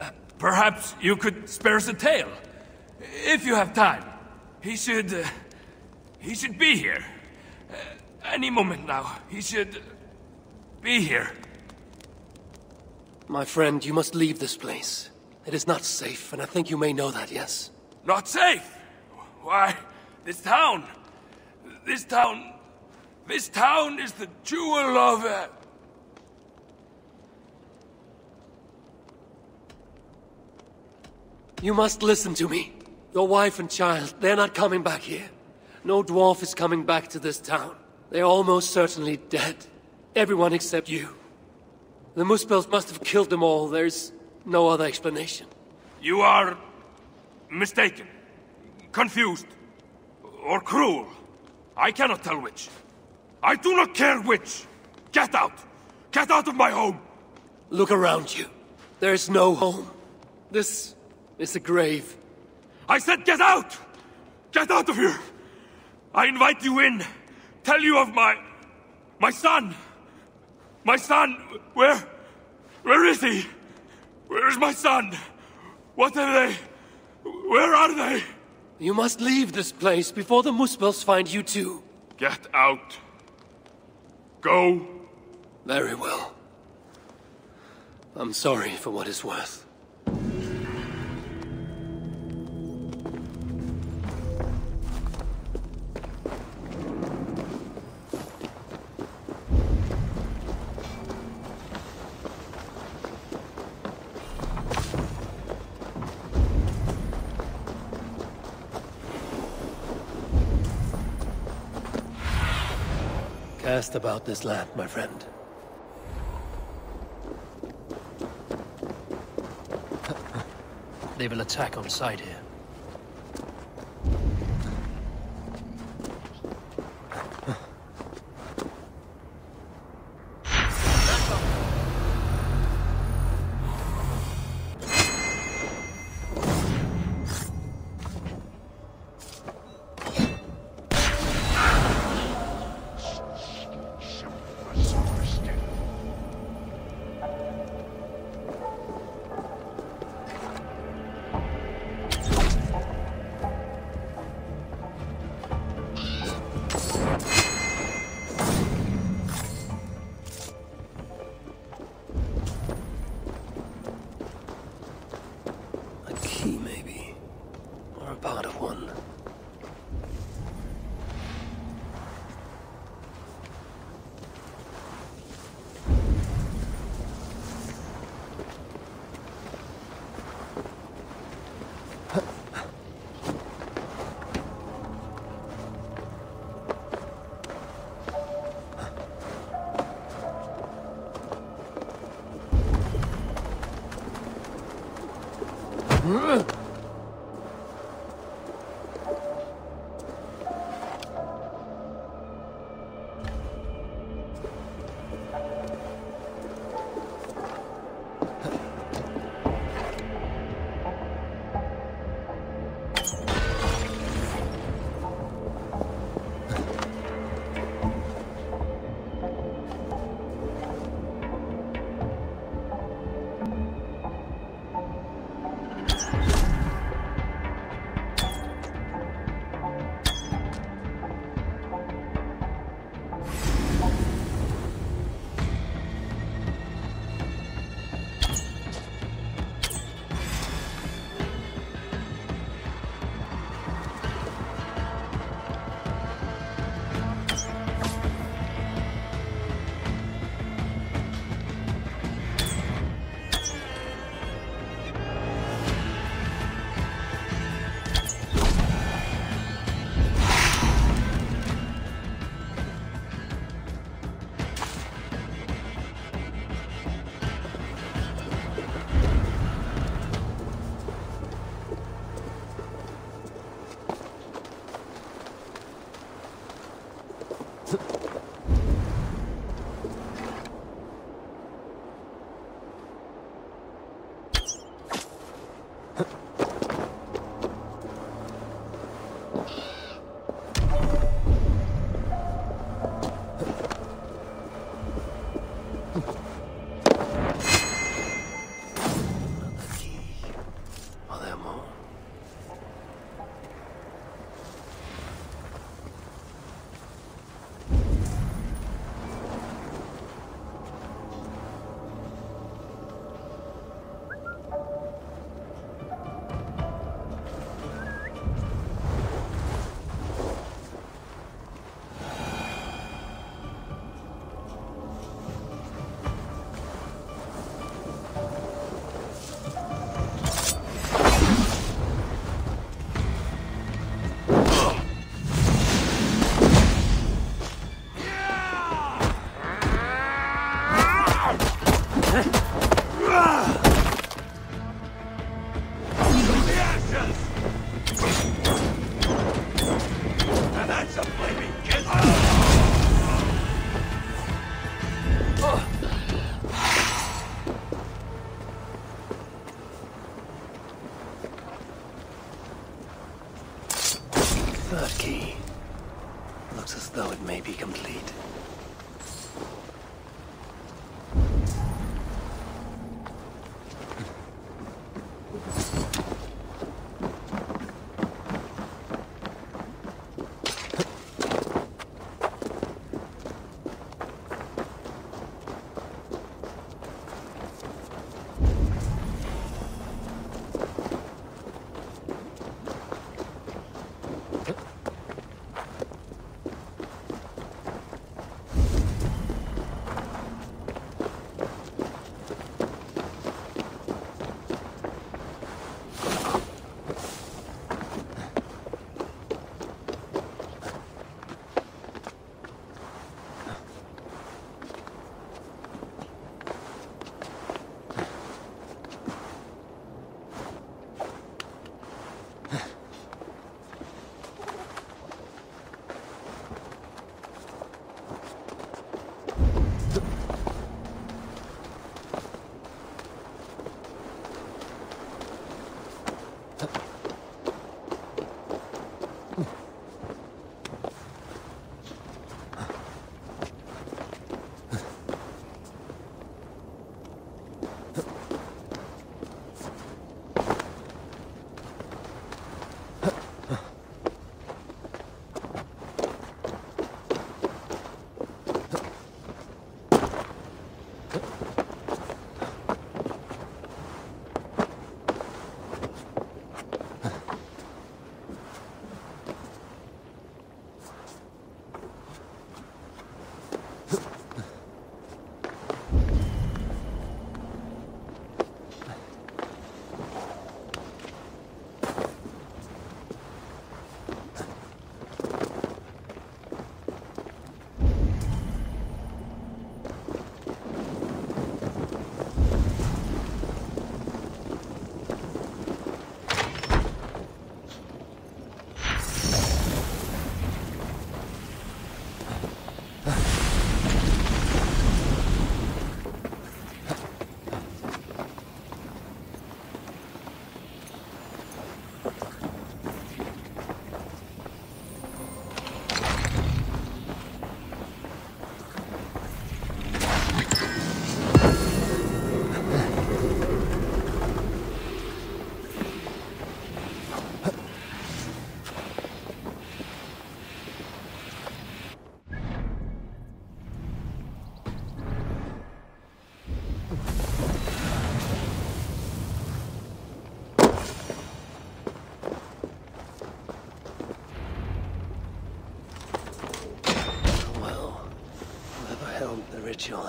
uh, Perhaps you could spare us a tale. If you have time. He should... Uh, he should be here. Any moment now, he should be here. My friend, you must leave this place. It is not safe, and I think you may know that, yes? Not safe? Why, this town... This town... This town is the jewel of... Uh... You must listen to me. Your wife and child, they're not coming back here. No dwarf is coming back to this town. They're almost certainly dead. Everyone except you. The Muspels must have killed them all. There's no other explanation. You are... mistaken. Confused. Or cruel. I cannot tell which. I do not care which! Get out! Get out of my home! Look around you. There's no home. This is a grave. I said get out! Get out of here! I invite you in. Tell you of my... my son. My son, where... where is he? Where is my son? What are they? Where are they? You must leave this place before the Muspels find you too. Get out. Go. Very well. I'm sorry for what it's worth. Cast about this land, my friend. [laughs] They will attack on sight here.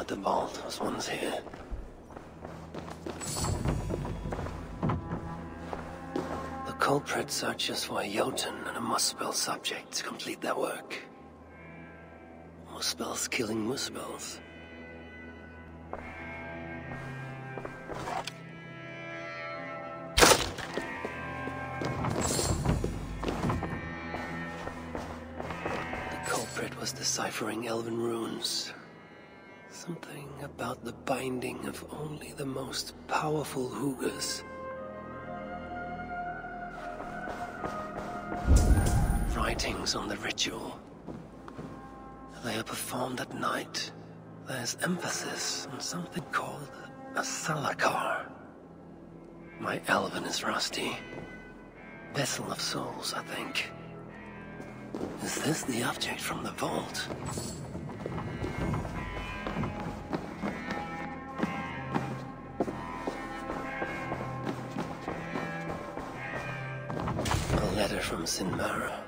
The vault was once here. The culprit searches for a Jotun and a Muspel subject to complete their work. Muspels killing Muspels. The culprit was deciphering elven runes. Binding of only the most powerful Hugas. Writings on the ritual. They are performed at night. There's emphasis on something called a salakar. My elven is rusty. Vessel of souls, I think. Is this the object from the vault? A letter from Sinmara.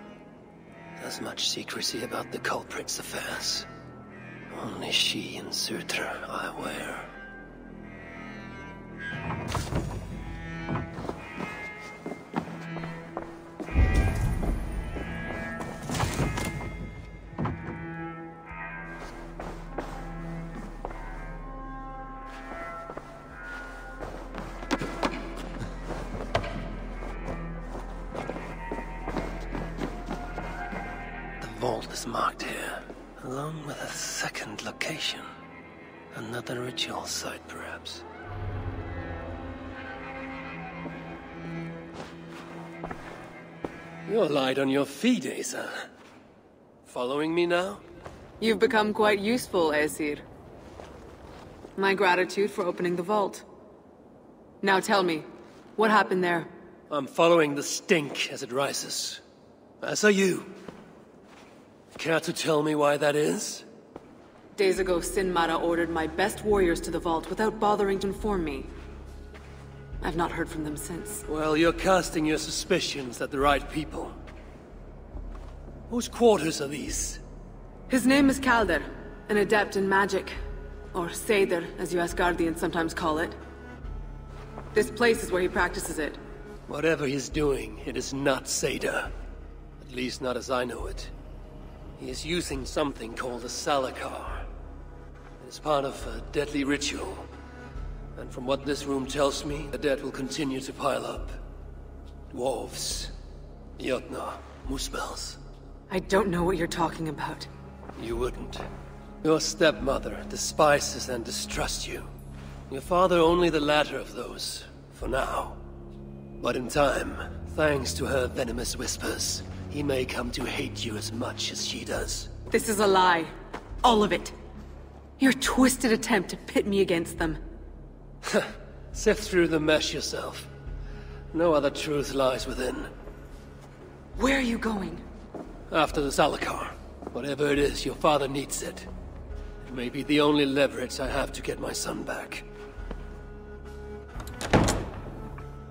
There's much secrecy about the culprit's affairs. Only she and Surtr are aware. On your feet, Asa. Following me now? You've become quite useful, Aesir. My gratitude for opening the vault. Now tell me, what happened there? I'm following the stink as it rises. As are you. Care to tell me why that is? Days ago, Sinmara ordered my best warriors to the vault without bothering to inform me. I've not heard from them since. Well, you're casting your suspicions at the right people. Whose quarters are these? His name is Calder, an adept in magic. Or Seidr, as you Asgardians sometimes call it. This place is where he practices it. Whatever he's doing, it is not Seidr. At least not as I know it. He is using something called a Salakar. It is part of a deadly ritual. And from what this room tells me, the dead will continue to pile up. Dwarves, Jotnar, Muspels. I don't know what you're talking about. You wouldn't. Your stepmother despises and distrusts you. Your father only the latter of those, for now. But in time, thanks to her venomous whispers, he may come to hate you as much as she does. This is a lie. All of it. Your twisted attempt to pit me against them. Sift through the mesh yourself. No other truth lies within. Where are you going? After the Salakar. Whatever it is, your father needs it. It may be the only leverage I have to get my son back.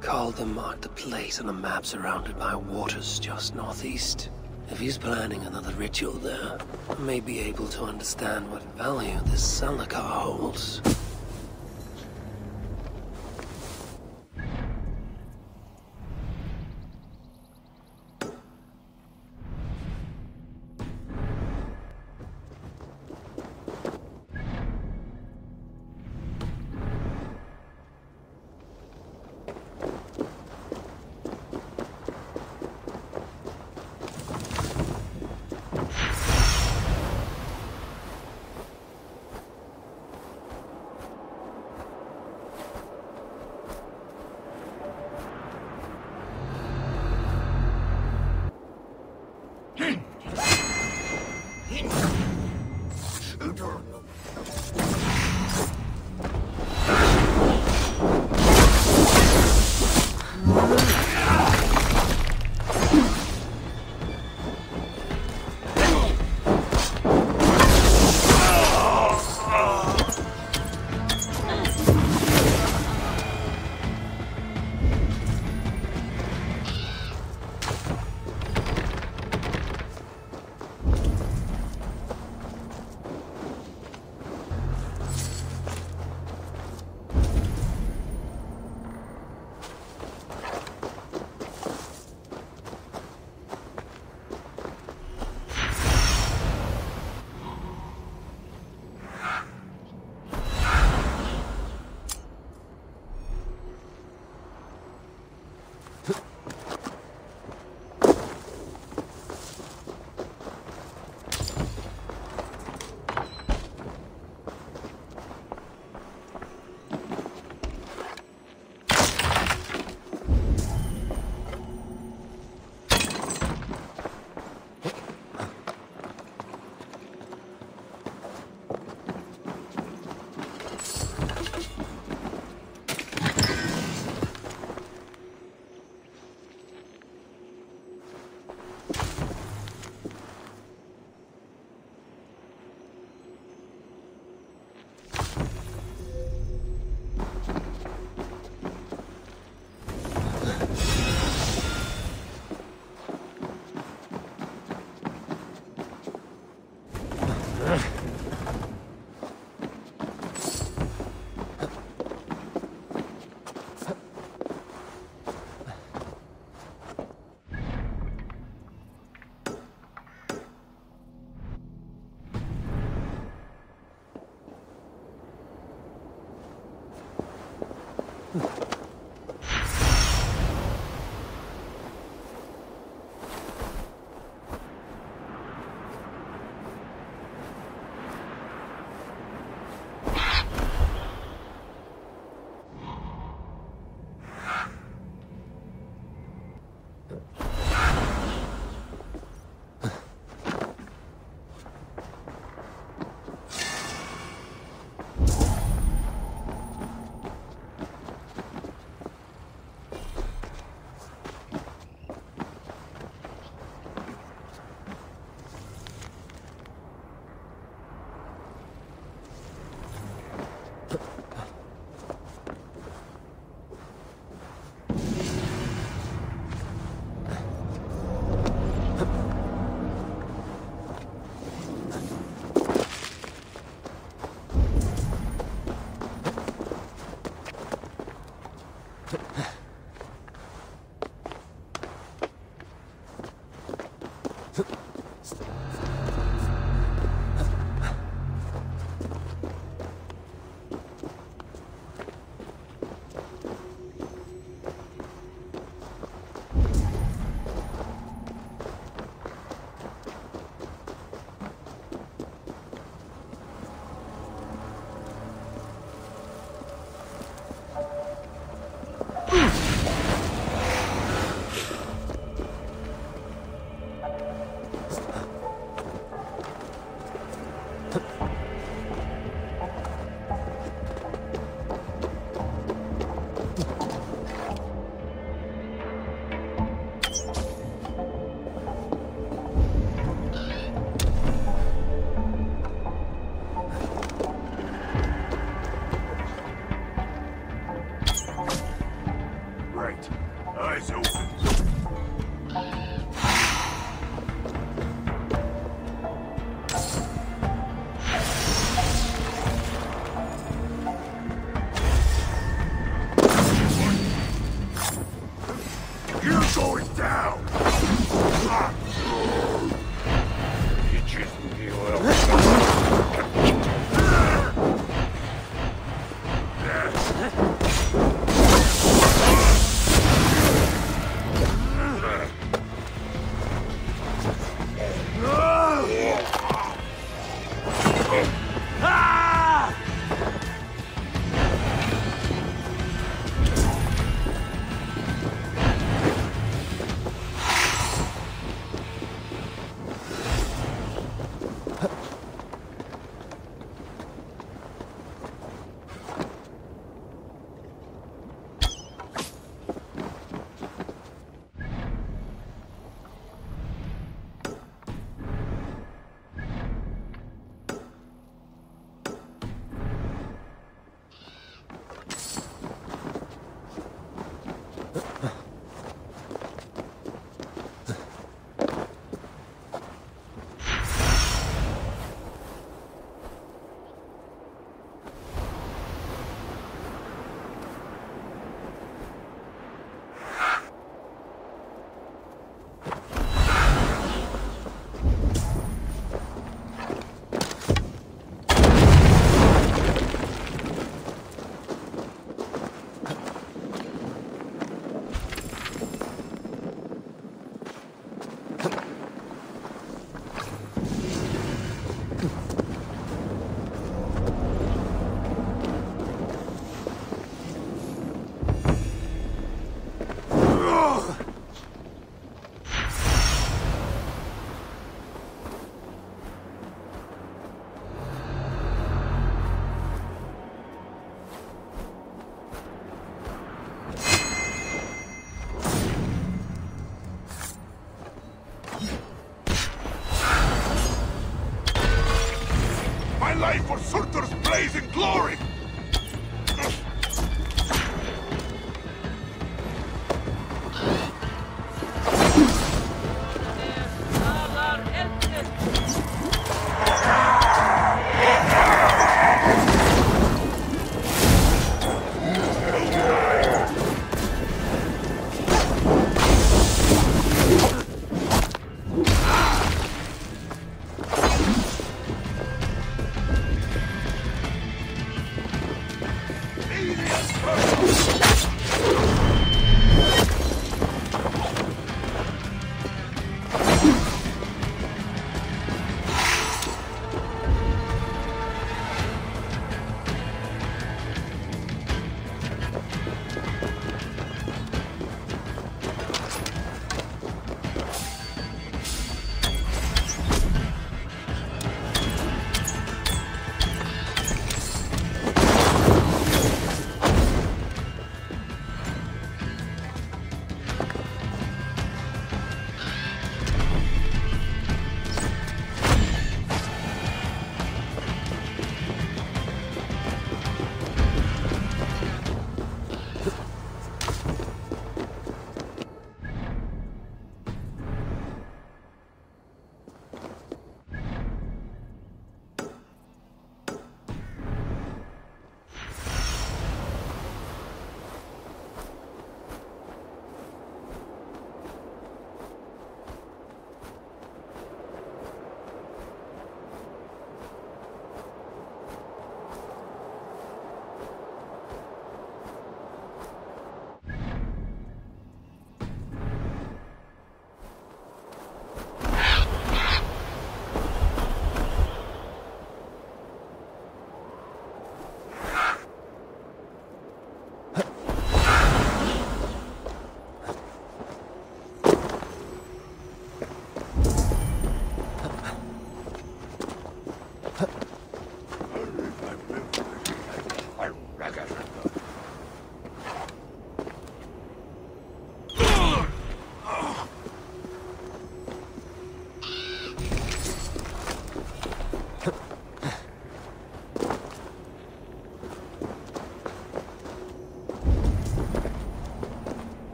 Calder marked the place on a map surrounded by waters just northeast. If he's planning another ritual there, I may be able to understand what value this Salakar holds.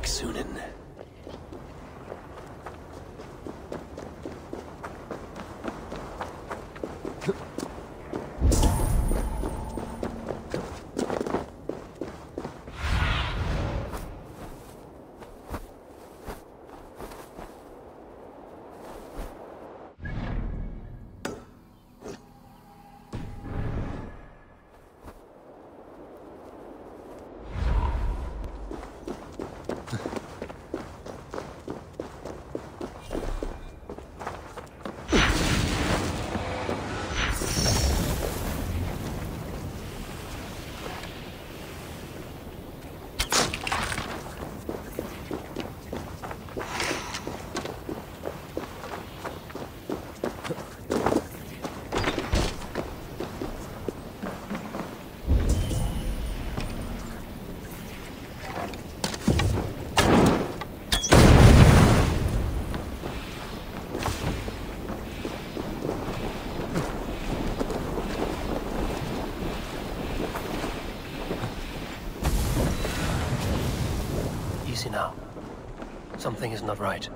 Look, Sunan. Easy now. Something is not right.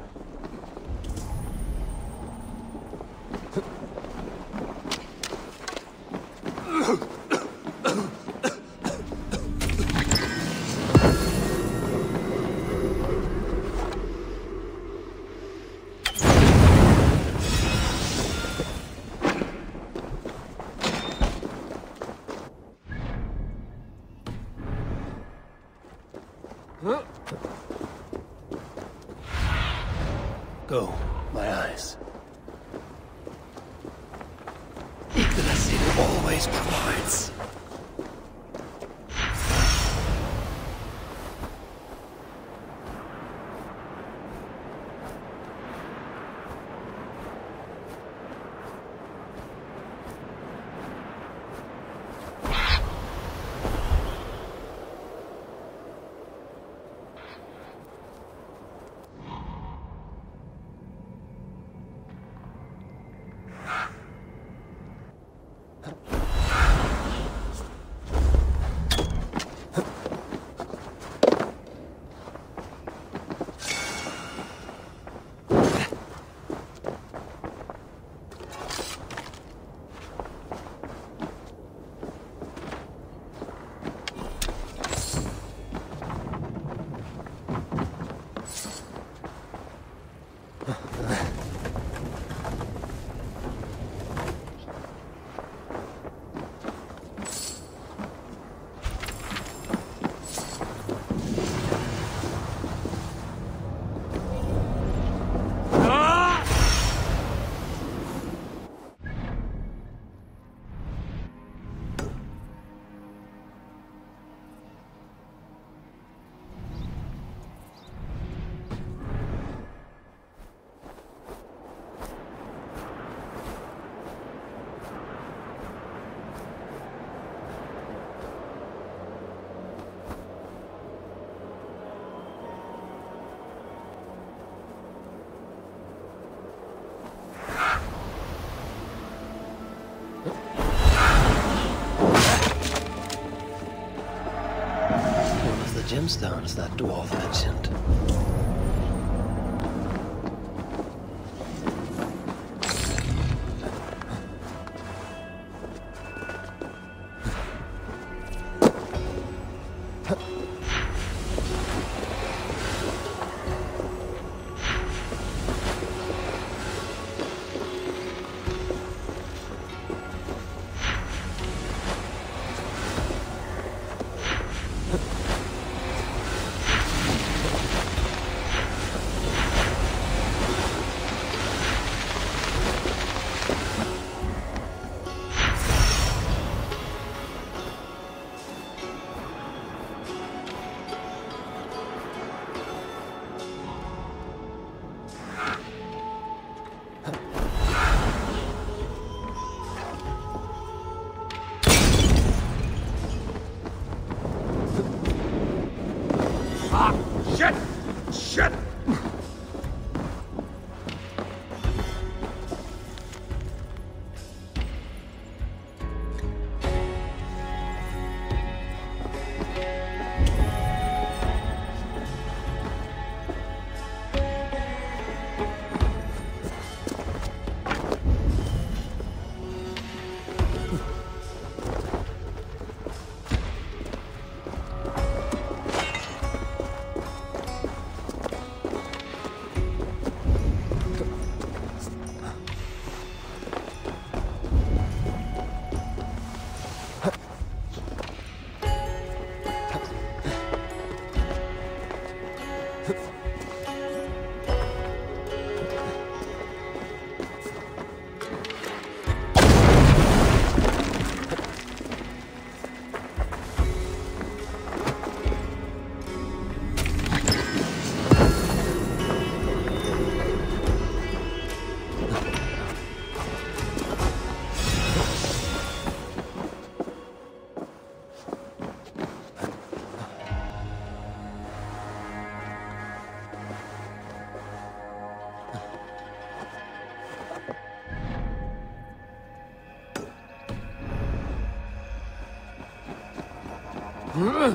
Var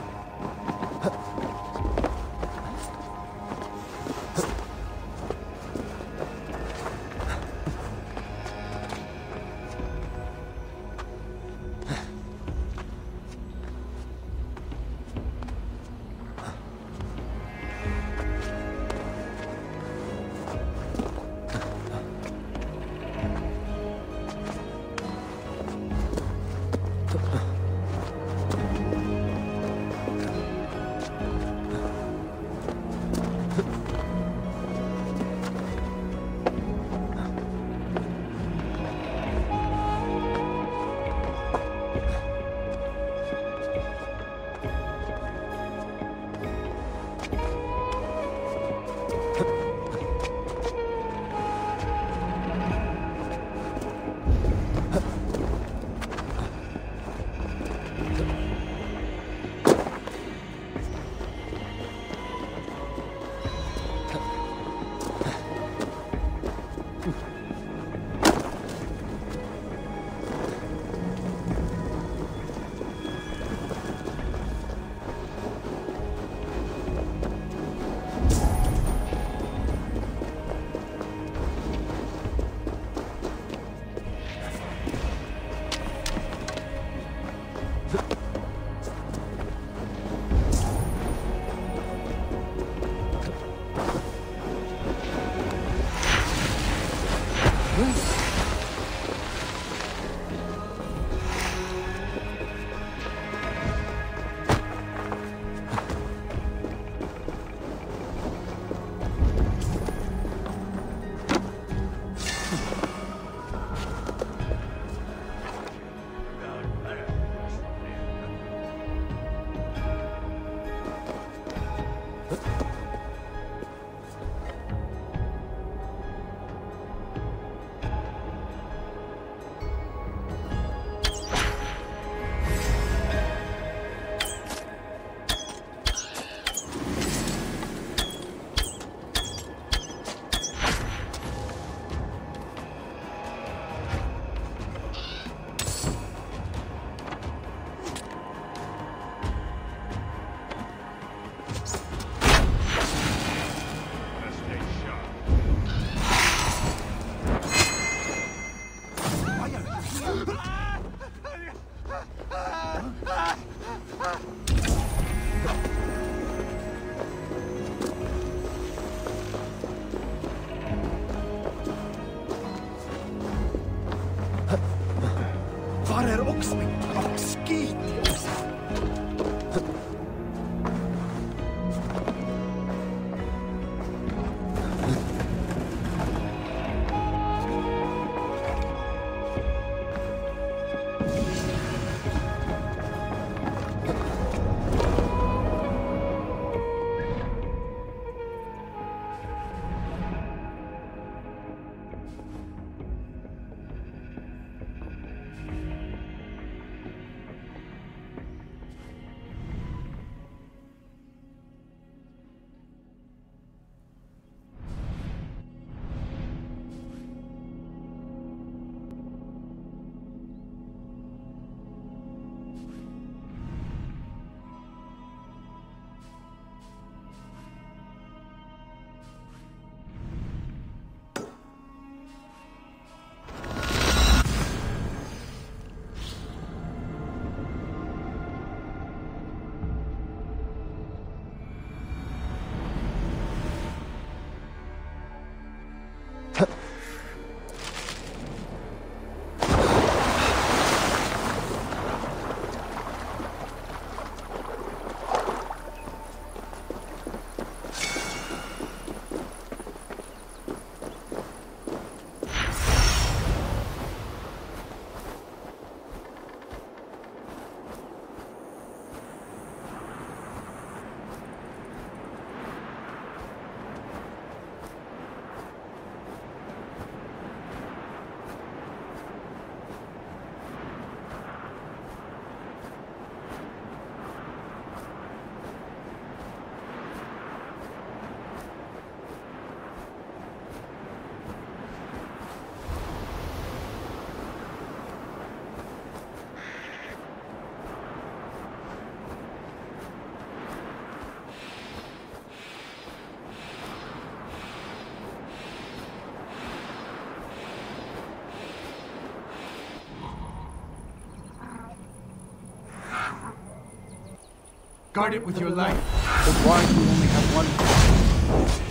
Guard it with your life. But why do you only have one?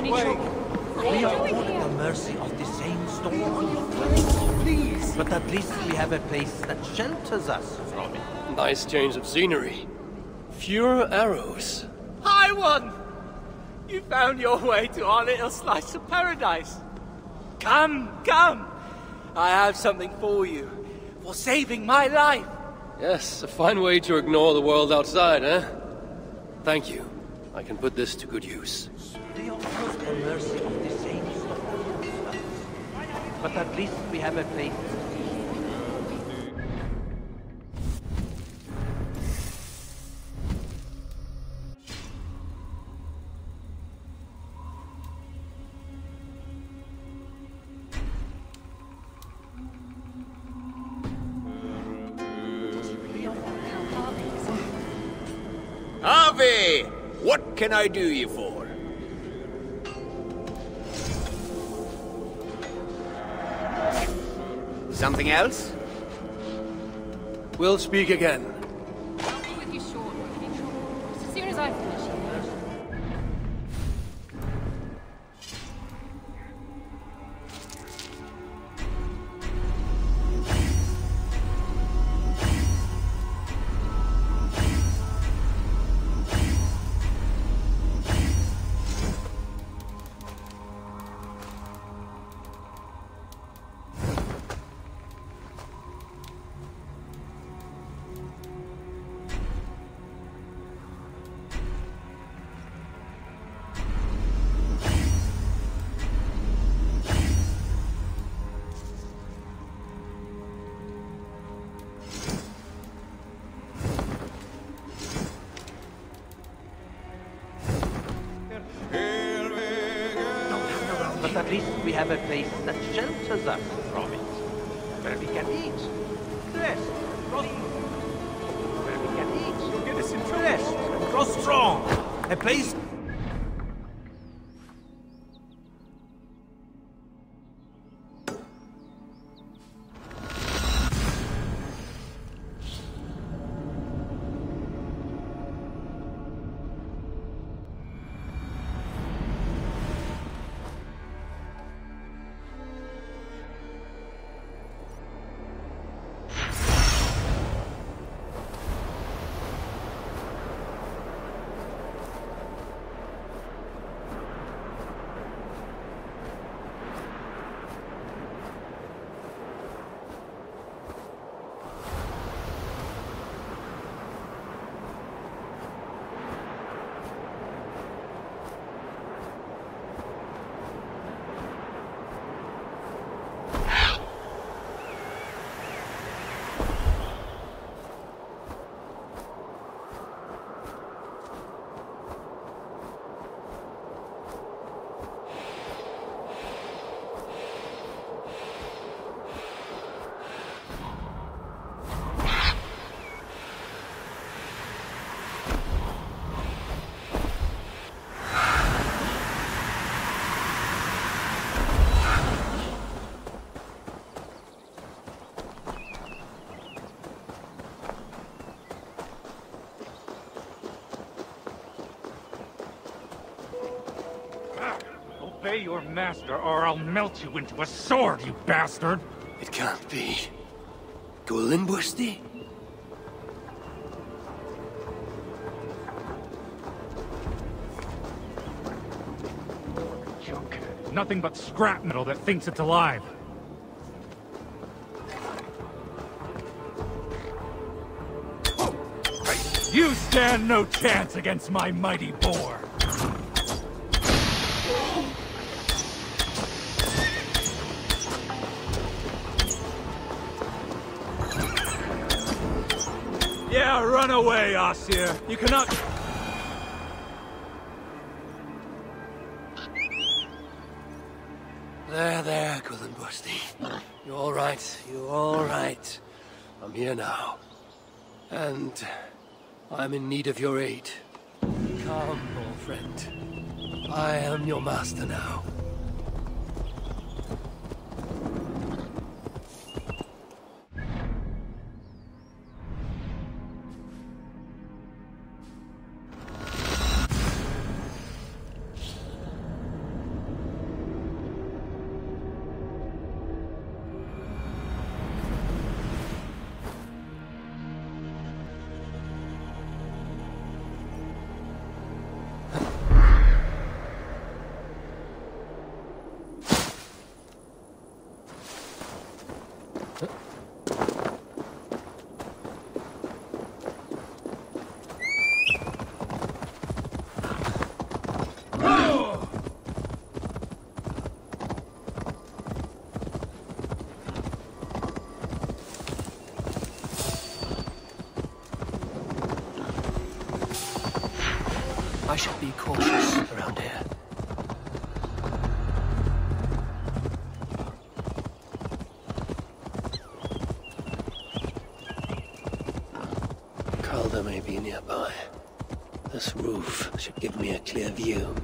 We are all at the mercy of the same storm. Please. But at least we have a place that shelters us from it. Nice change of scenery. Fewer arrows. Hi, one! You found your way to our little slice of paradise. Come, come! I have something for you. For saving my life. Yes, a fine way to ignore the world outside, eh? Thank you. I can put this to good use. Are all at the mercy of the storm. But at least we have a place Havi! What can I do you for? Something else? We'll speak again. Obey your master, or I'll melt you into a sword, you bastard! It can't be. Gullinbursti? Junk. Nothing but scrap metal that thinks it's alive. You stand no chance against my mighty boar. Away, Aesir. You cannot... There, there, Gullinbursti. You're all right. You're all right. I'm here now. And I'm in need of your aid. Come, old friend. I am your master now. Clear view.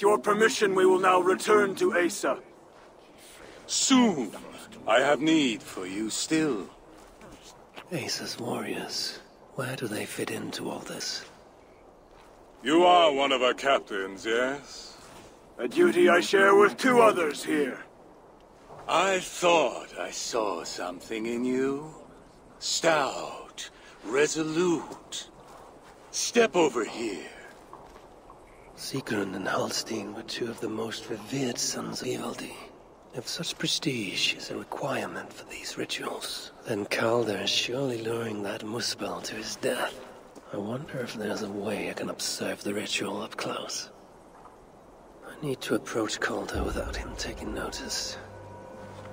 With your permission, we will now return to Asa. Soon. I have need for you still. Asa's warriors. Where do they fit into all this? You are one of our captains, yes? A duty I share with two others here. I thought I saw something in you. Stout, resolute. Step over here. Sigrun and Halstein were two of the most revered sons of Ivaldi. If such prestige is a requirement for these rituals, then Calder is surely luring that Muspel to his death. I wonder if there's a way I can observe the ritual up close. I need to approach Calder without him taking notice.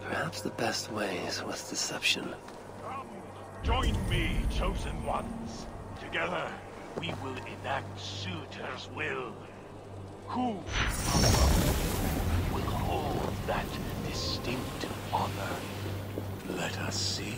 Perhaps the best way is with deception. Join me, chosen ones. Together, we will enact Surtr's will. Who will hold that distinct honor? Let us see.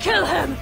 Kill him!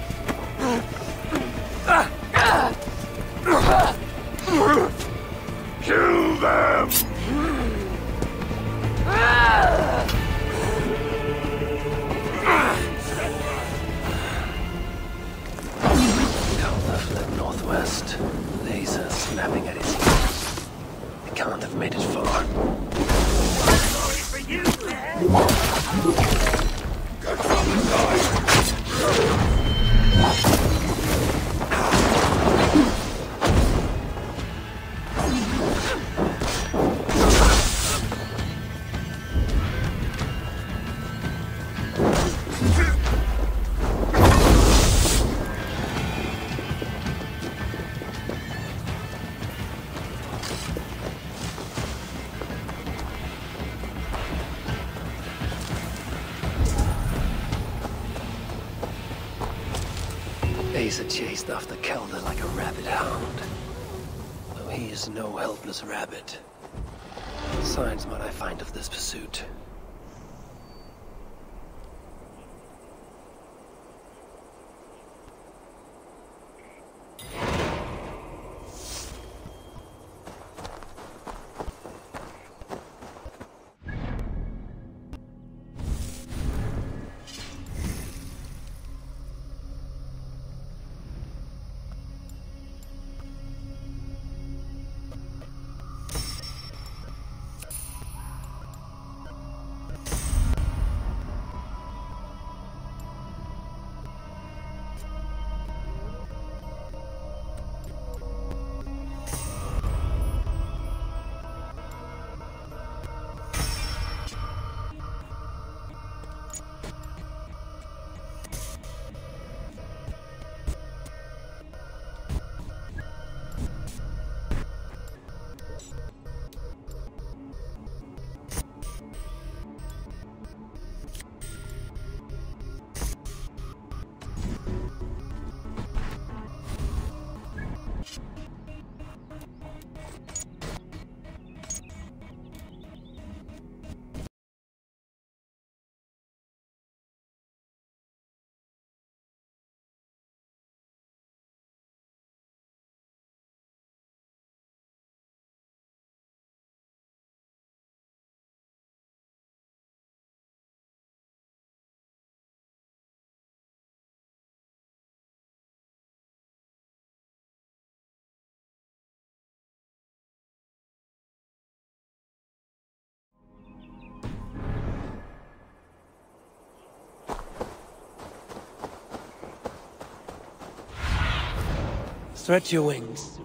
Stretch your wings.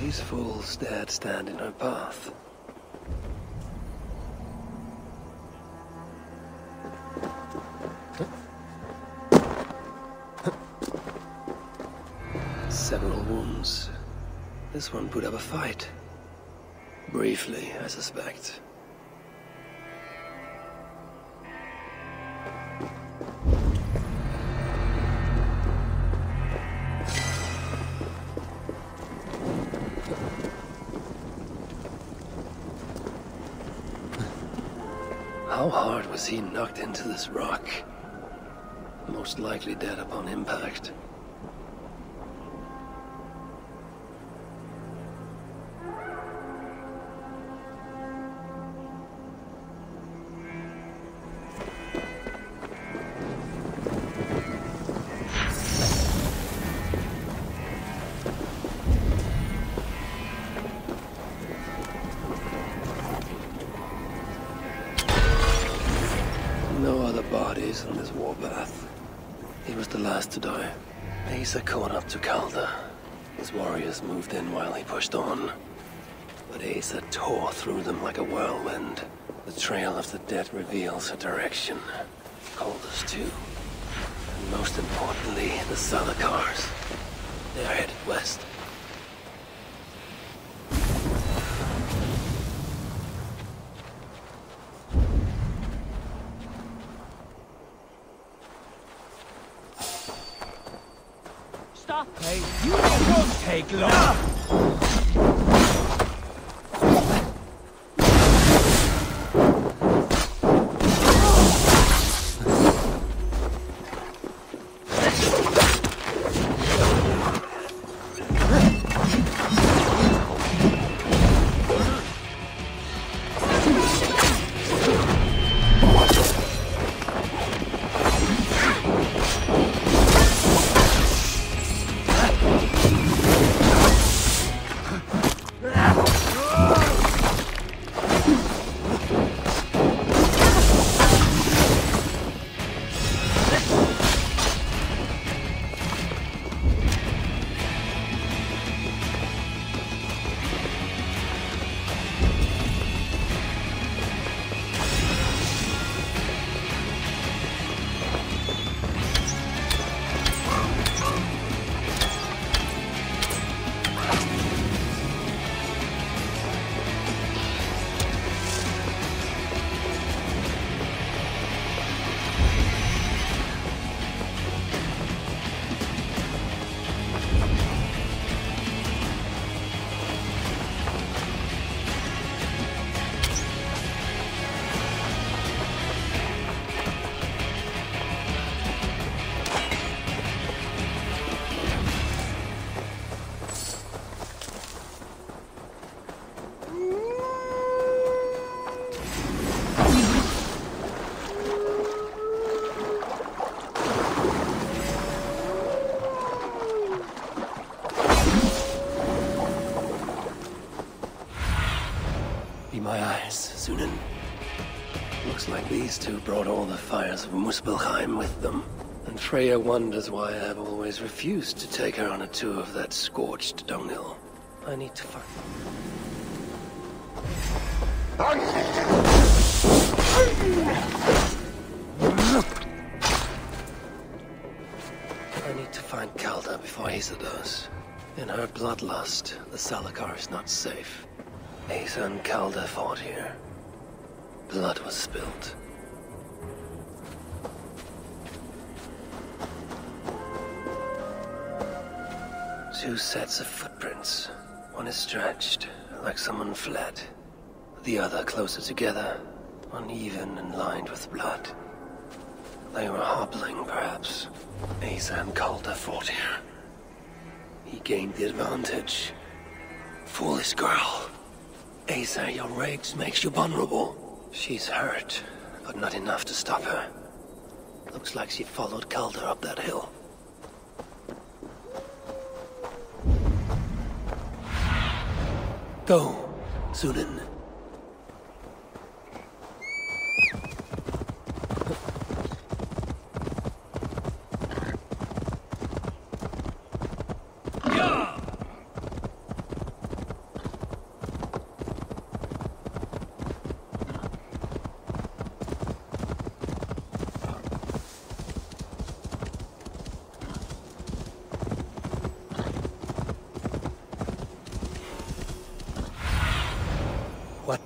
These fools dared stand in her path. This one put up a fight. Briefly, I suspect. [laughs] How hard was he knocked into this rock? Most likely dead upon impact. These two brought all the fires of Muspelheim with them. And Freya wonders why I've always refused to take her on a tour of that scorched dunghill. I need to find... I need to find Calda before Asa does. In her bloodlust, the Salakar is not safe. Asa and Calda fought here. Blood was spilled. Two sets of footprints. One is stretched, like someone fled. The other closer together, uneven and lined with blood. They were hobbling, perhaps. Asa and Calder fought here. He gained the advantage. Foolish girl. Asa, your rage makes you vulnerable. She's hurt, but not enough to stop her. Looks like she followed Calder up that hill. Go, Sunan.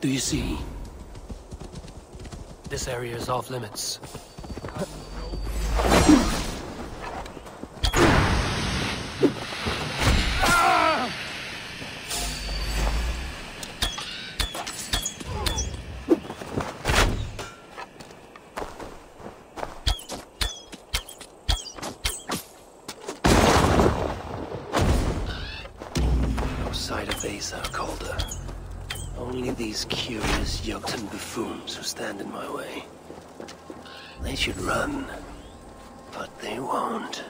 Do you see? This area is off limits. Sight of Asa Calder. Only these curious Jotun buffoons who stand in my way. They should run, but they won't.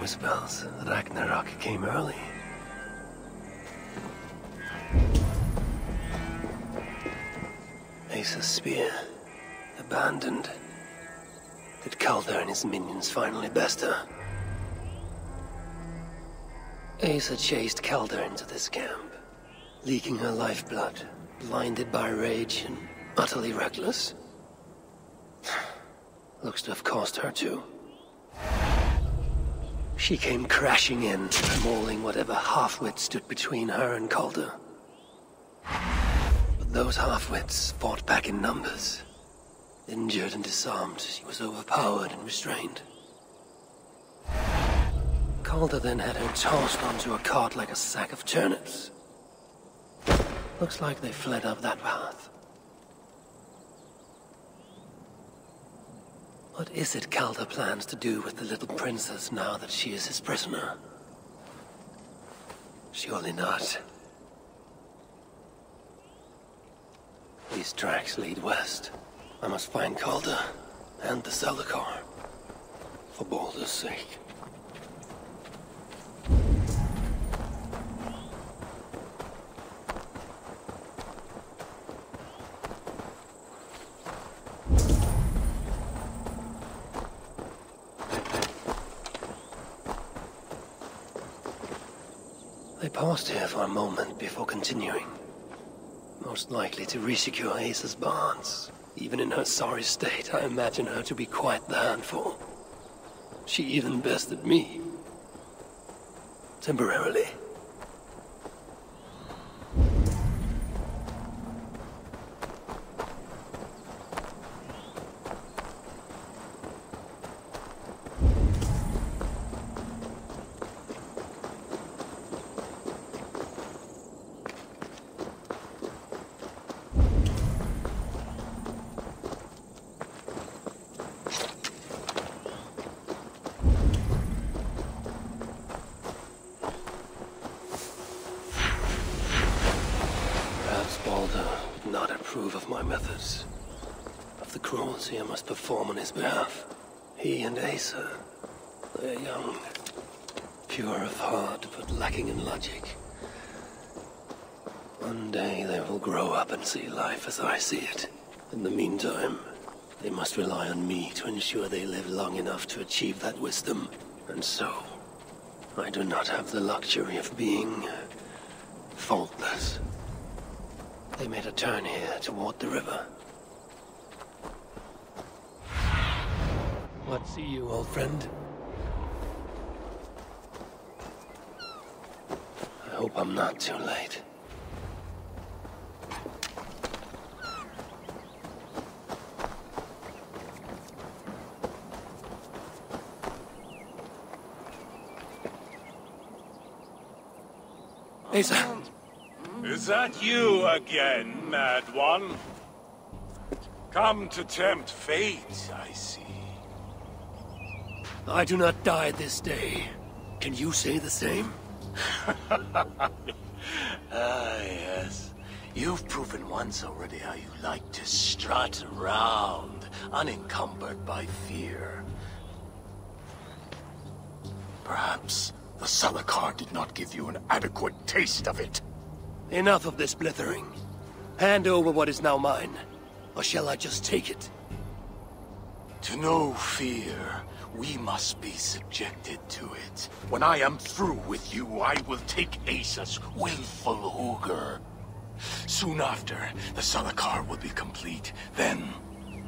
These Ragnarok came early. Asa's spear. Abandoned. Did Calder and his minions finally best her? Asa chased Calder into this camp, leaking her lifeblood, blinded by rage and utterly reckless. [sighs] Looks to have cost her too. She came crashing in, mauling whatever half-wit stood between her and Calder. But those half-wits fought back in numbers. Injured and disarmed, she was overpowered and restrained. Calder then had her tossed onto a cart like a sack of turnips. Looks like they fled up that path. What is it Calder plans to do with the little princess now that she is his prisoner? Surely not. These tracks lead west. I must find Calder and the Celdakar. For Baldur's sake. Paused here for a moment before continuing. Most likely to resecure Ace's bonds. Even in her sorry state, I imagine her to be quite the handful. She even bested me. Temporarily. Perhaps Balder would not approve of my methods. Of the cruelty I must perform on his behalf. He and Asa, they're young. Pure of heart, but lacking in logic. One day they will grow up and see life as I see it. In the meantime, they must rely on me to ensure they live long enough to achieve that wisdom. And so, I do not have the luxury of being faultless. They made a turn here toward the river. What see you, old friend? I hope I'm not too late. Is that you again, Mad One? Come to tempt fate, I see. I do not die this day. Can you say the same? [laughs] Ah, yes. You've proven once already how you like to strut around, unencumbered by fear. Perhaps the Salakar did not give you an adequate taste of it. Enough of this blithering. Hand over what is now mine, or shall I just take it? To know fear, we must be subjected to it. When I am through with you, I will take Asa's willful Hugr. Soon after, the Salakar will be complete. Then,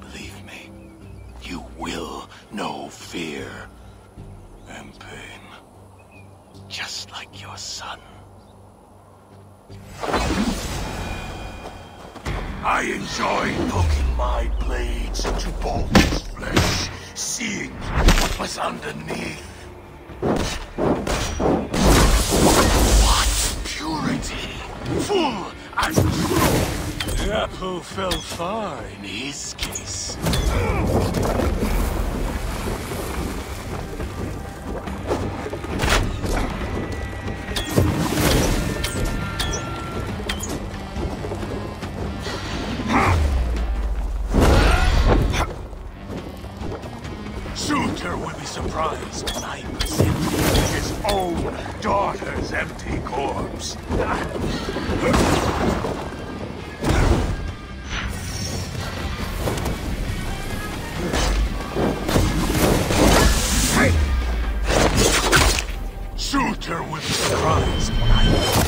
believe me, you will know fear and pain. Just like your son. I enjoy poking my blades into Balder's flesh, seeing what was underneath. What purity! Full and true! The apple fell far in his case. Will be surprised I present him his own daughter's empty corpse. Surtr will be surprised when.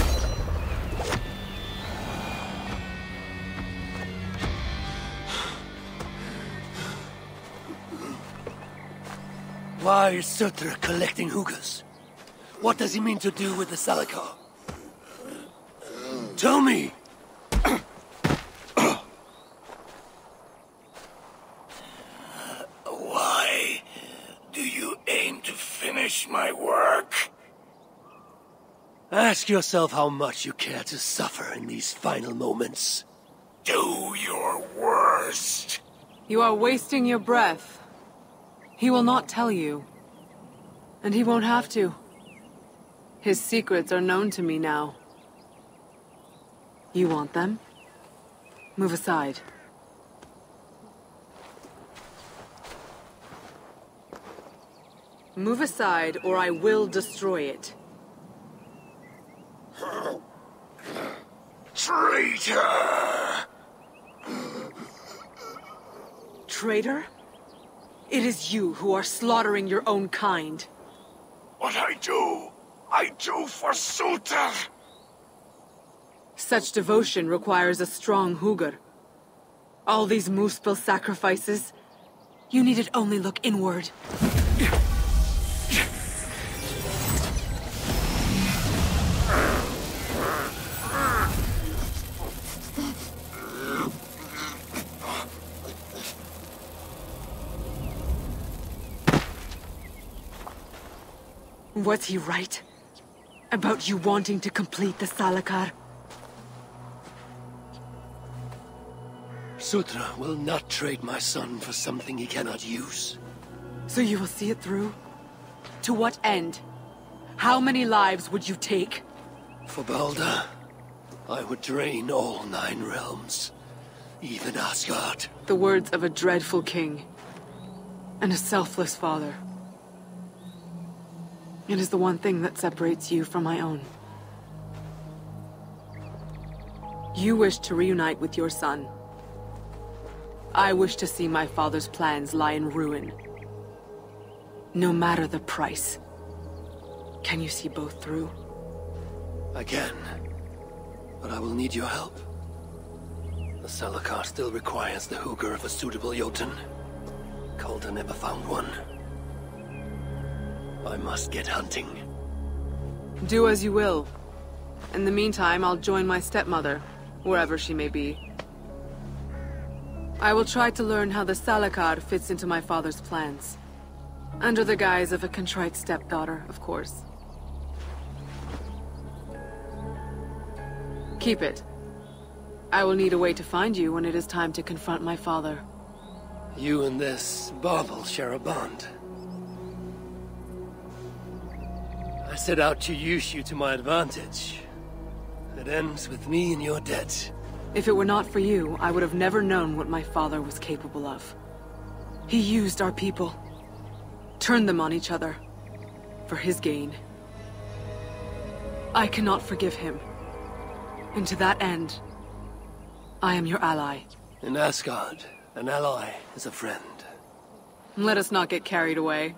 Why is Surtr collecting Hugrs? What does he mean to do with the Salakar? Tell me! [coughs] Why do you aim to finish my work? Ask yourself how much you care to suffer in these final moments. Do your worst. You are wasting your breath. He will not tell you. And he won't have to. His secrets are known to me now. You want them? Move aside. Move aside, or I will destroy it. [laughs] Traitor! Traitor? It is you who are slaughtering your own kind. What I do, I do for Surtr! Such devotion requires a strong Hugr. All these Muspel sacrifices, you needed only look inward. Was he right? About you wanting to complete the Salakar? Surtr will not trade my son for something he cannot use. So you will see it through? To what end? How many lives would you take? For Balder, I would drain all nine realms. Even Asgard. The words of a dreadful king. And a selfless father. It is the one thing that separates you from my own. You wish to reunite with your son. I wish to see my father's plans lie in ruin. No matter the price. Can you see both through? I can. But I will need your help. The Salakar still requires the Hugr of a suitable Jotun. Calder never found one. I must get hunting. Do as you will. In the meantime, I'll join my stepmother, wherever she may be. I will try to learn how the Salakar fits into my father's plans. Under the guise of a contrite stepdaughter, of course. Keep it. I will need a way to find you when it is time to confront my father. You and this bauble share a bond. Set out to use you to my advantage. It ends with me in your debt. If it were not for you, I would have never known what my father was capable of. He used our people. Turned them on each other. For his gain. I cannot forgive him. And to that end, I am your ally. In Asgard, an ally is a friend. Let us not get carried away.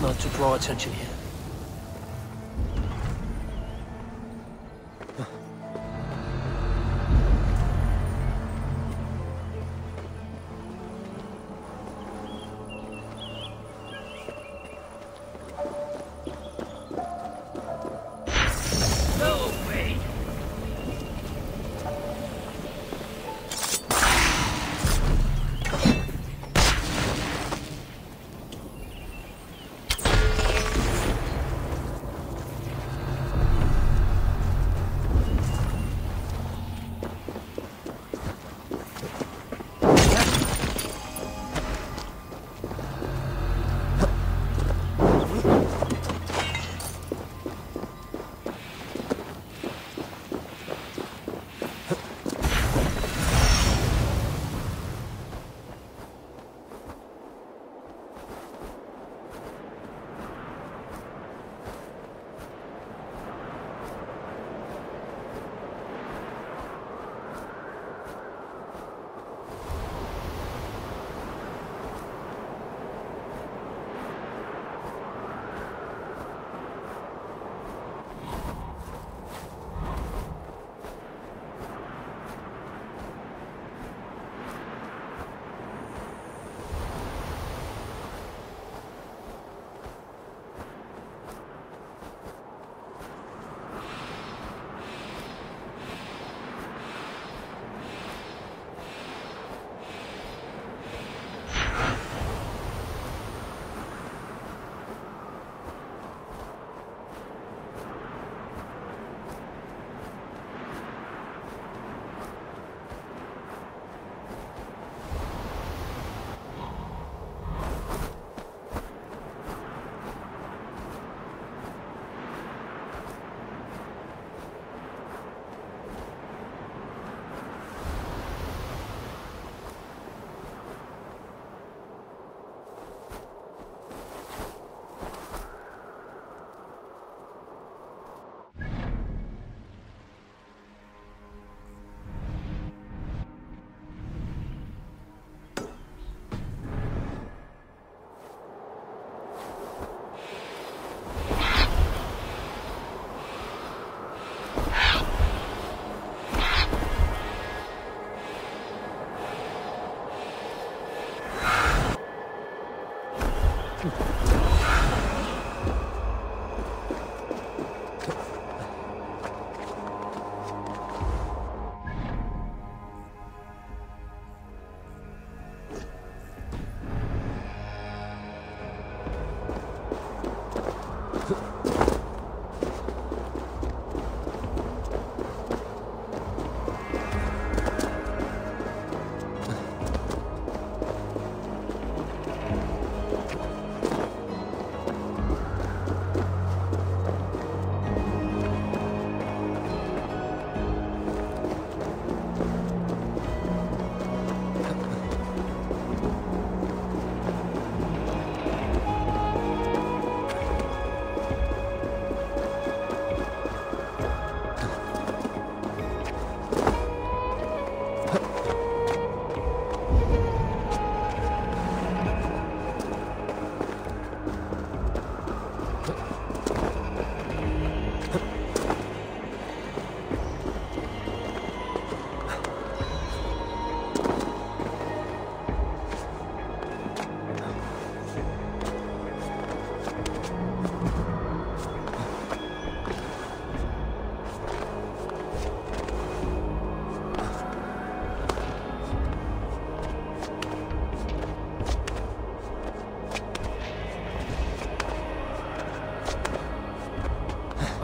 Not to draw attention here.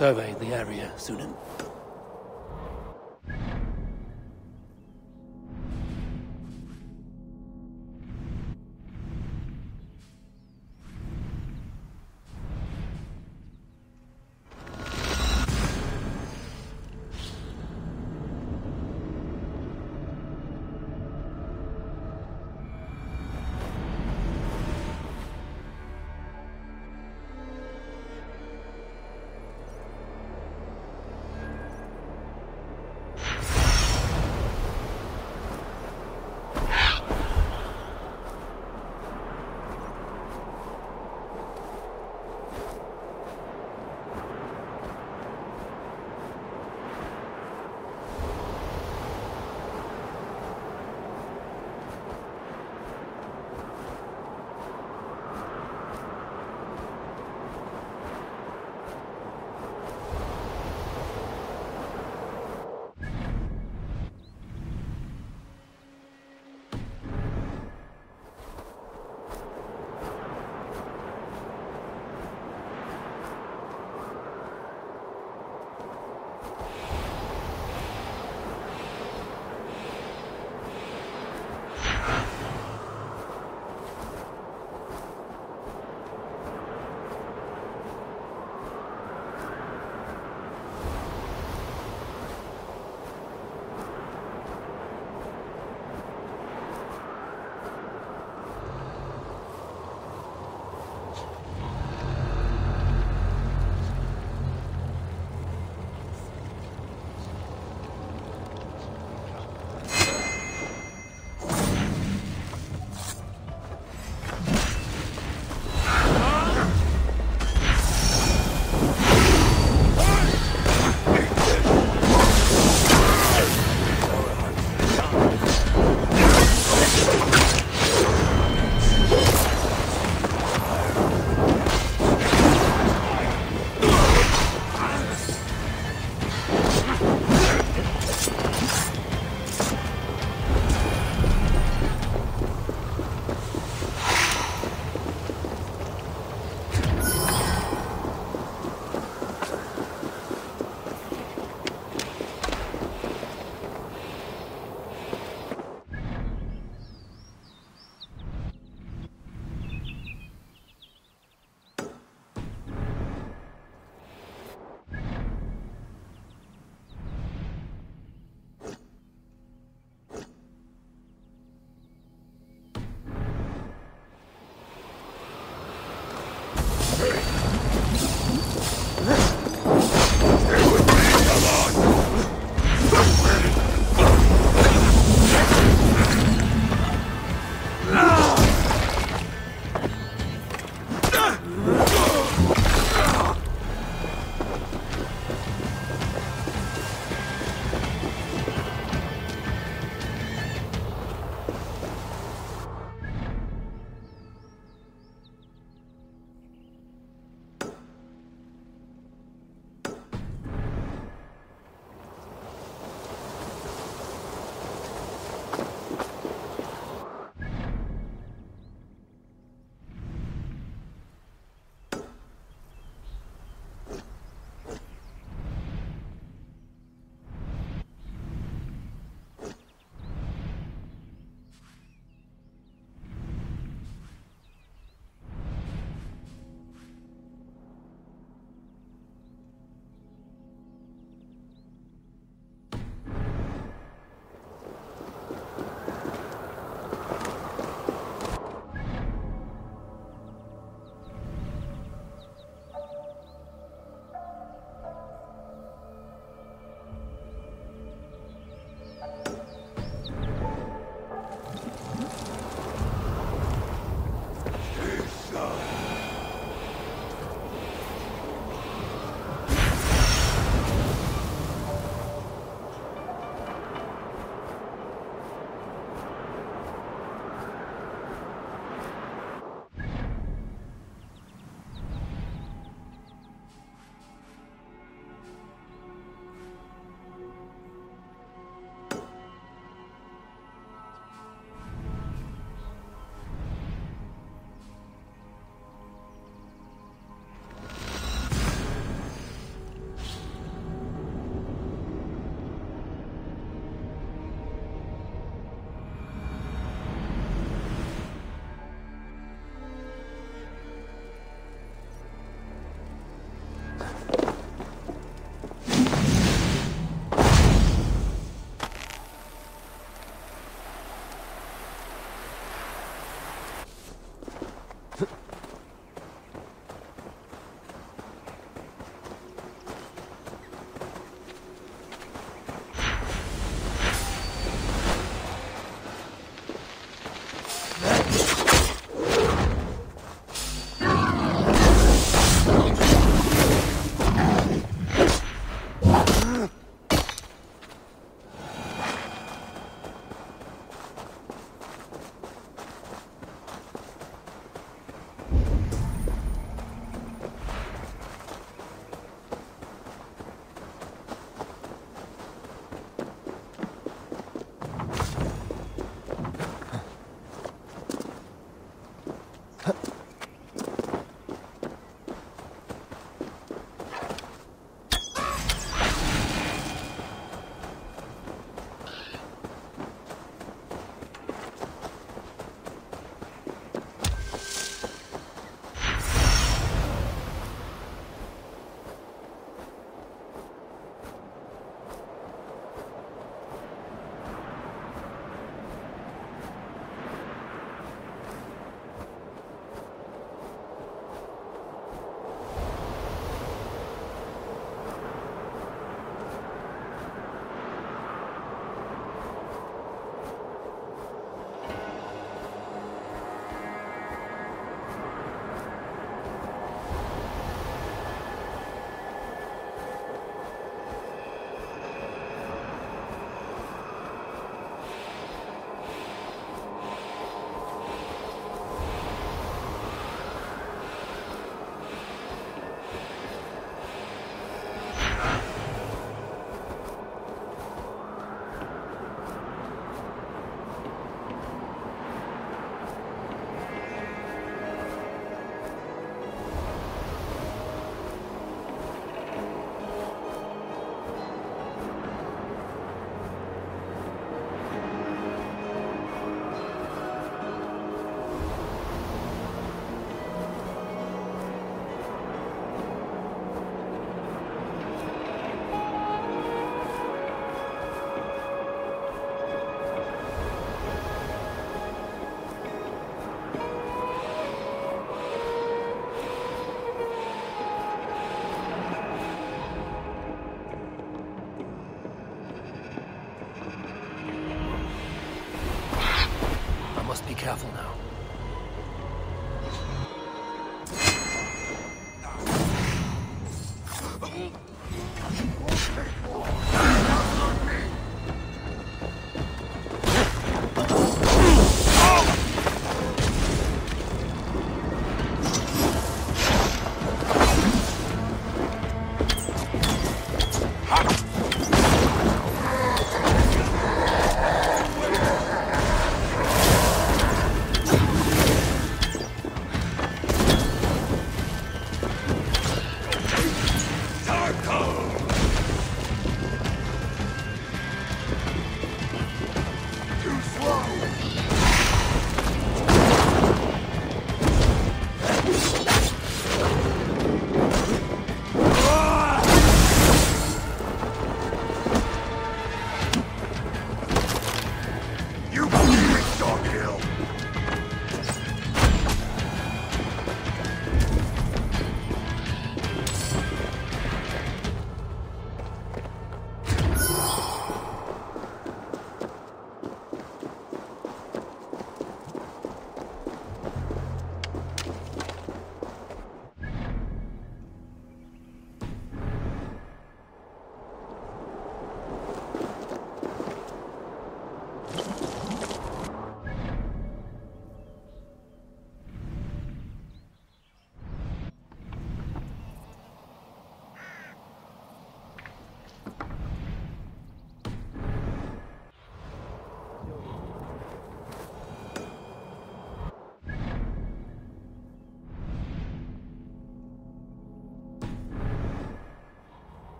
Survey the area,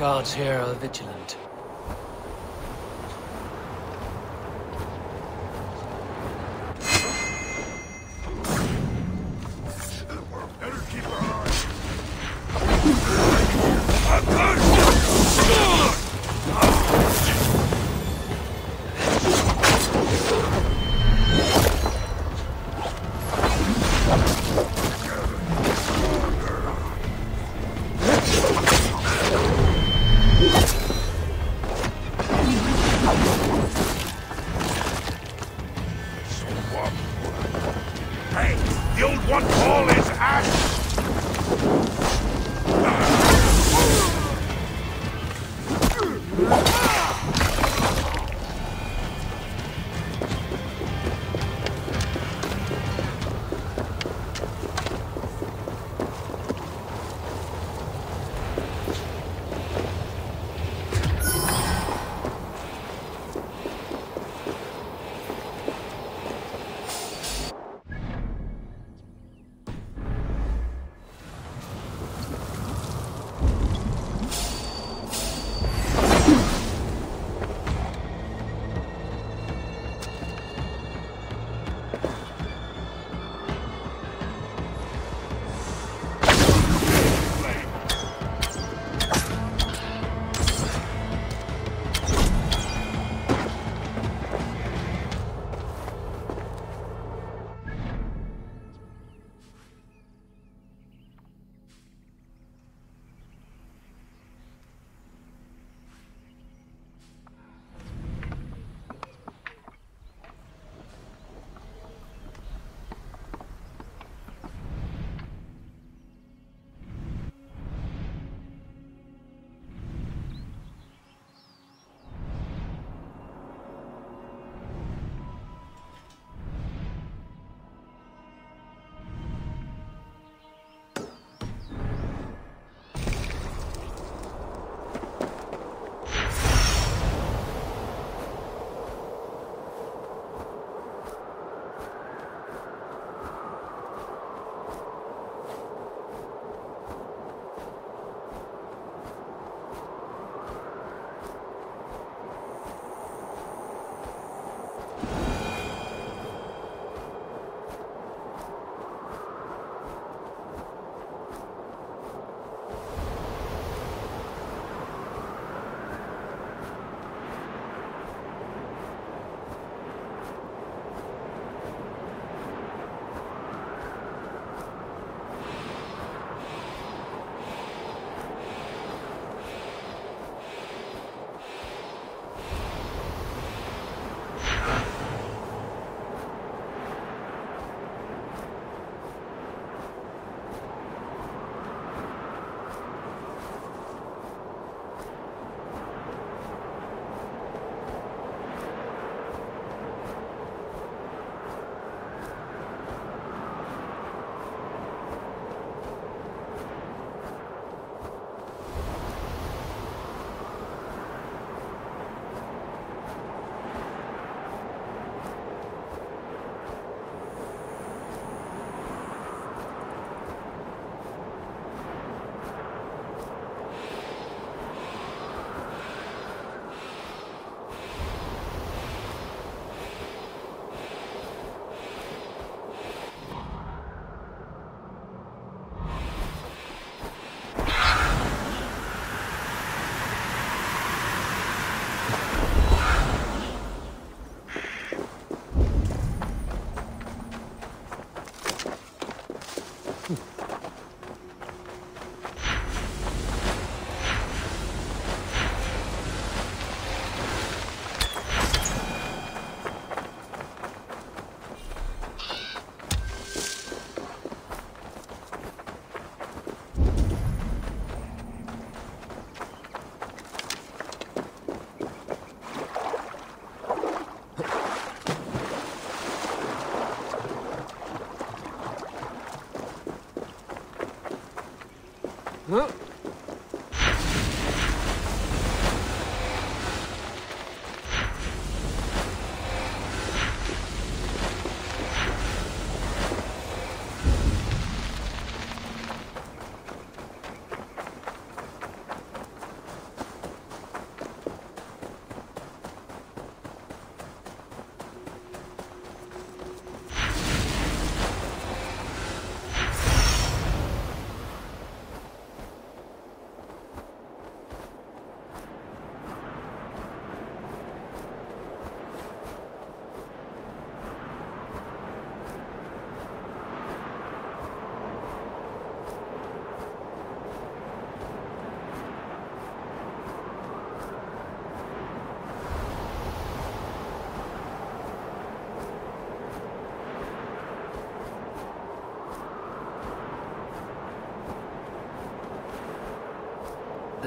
Guards here are vigilant.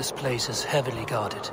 This place is heavily guarded.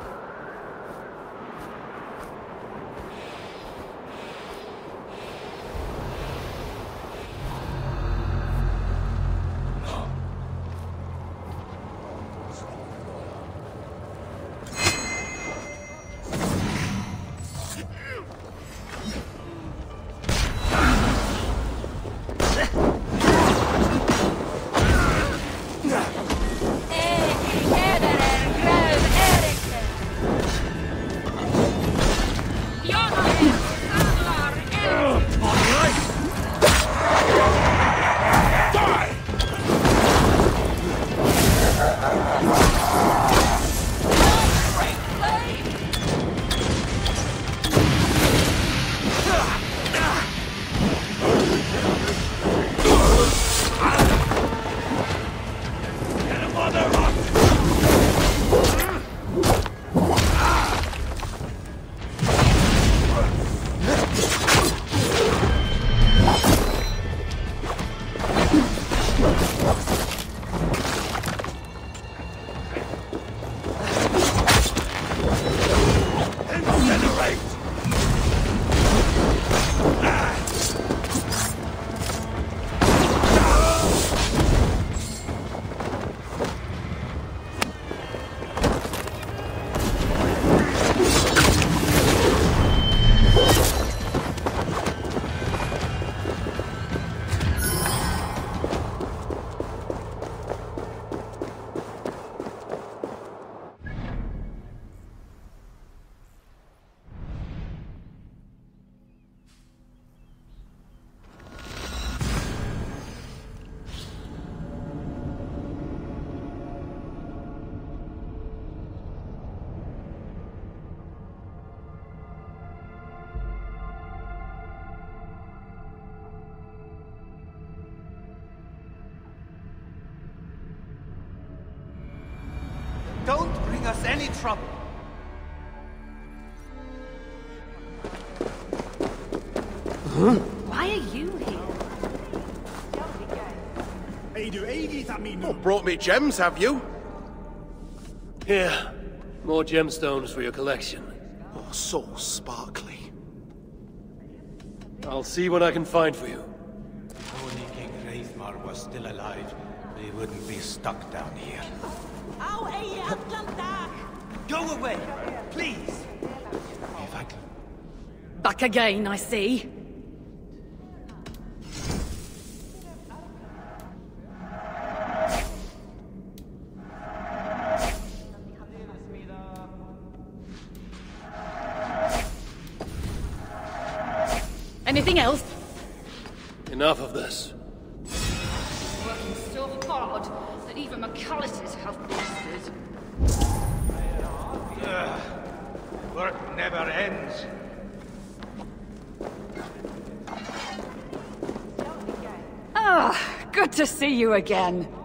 Oh, brought me gems, have you? Here. More gemstones for your collection. Oh, so sparkly. I'll see what I can find for you. If only King Hreithmar was still alive, we wouldn't be stuck down here. Go away, please. If I can... Back again, I see. Again.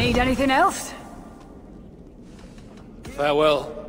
Need anything else? Farewell.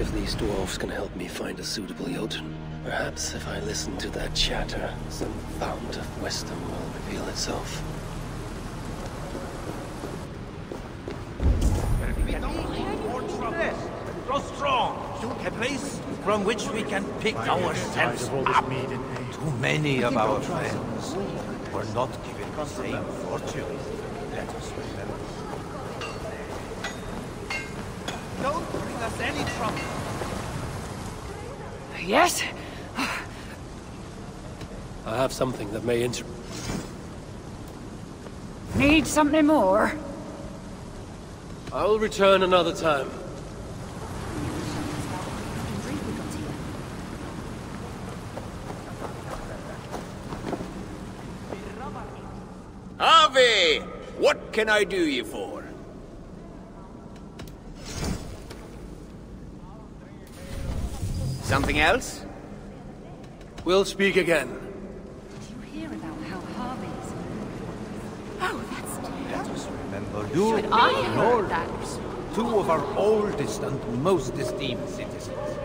Which of these dwarfs can help me find a suitable Jotun. Perhaps if I listen to their chatter, some fount of wisdom will reveal itself. Grow strong. A place from which we can pick ourselves up. Too many of our friends were not given the same fortune. Let us remember. Don't bring us any trouble. Yes? I have something that may inter- Need something more? I will return another time. Havi! What can I do you for? Something else? We'll speak again. hear about how Havi's... Oh, that's Let us remember you Should I heard Nords, two of our oldest and most esteemed citizens.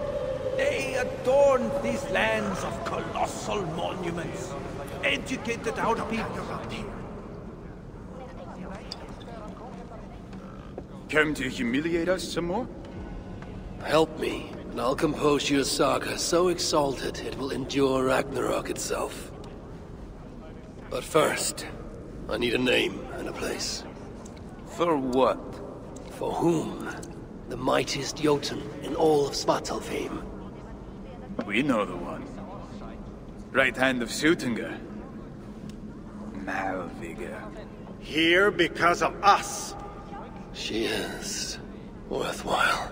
They adorned these lands of colossal monuments, educated our people. Come to humiliate us some more? Help me, and I'll compose your saga so exalted it will endure Ragnarok itself. But first, I need a name and a place. For what? For whom? The mightiest Jotun in all of Svartalfheim. We know the one. Right hand of Suttungr. Malviga. Here because of us. She is worthwhile.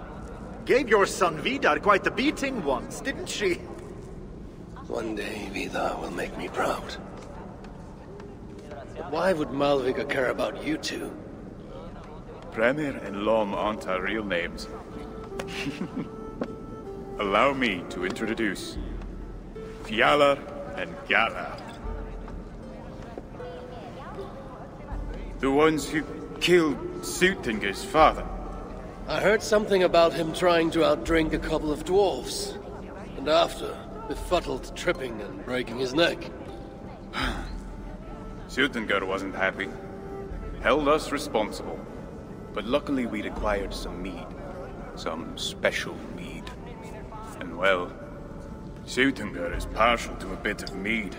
Gave your son Vidar quite the beating once, didn't she? One day Vidar will make me proud. But why would Malviga care about you two? Premier and Lom aren't our real names. [laughs] Allow me to introduce Fjalar and Galar. The ones who killed Suttungr's father. I heard something about him trying to outdrink a couple of dwarves. And after, befuddled tripping and breaking his neck. [sighs] Sutinger wasn't happy. Held us responsible. But luckily we'd acquired some mead. Some special mead. And well, Suttungr is partial to a bit of mead.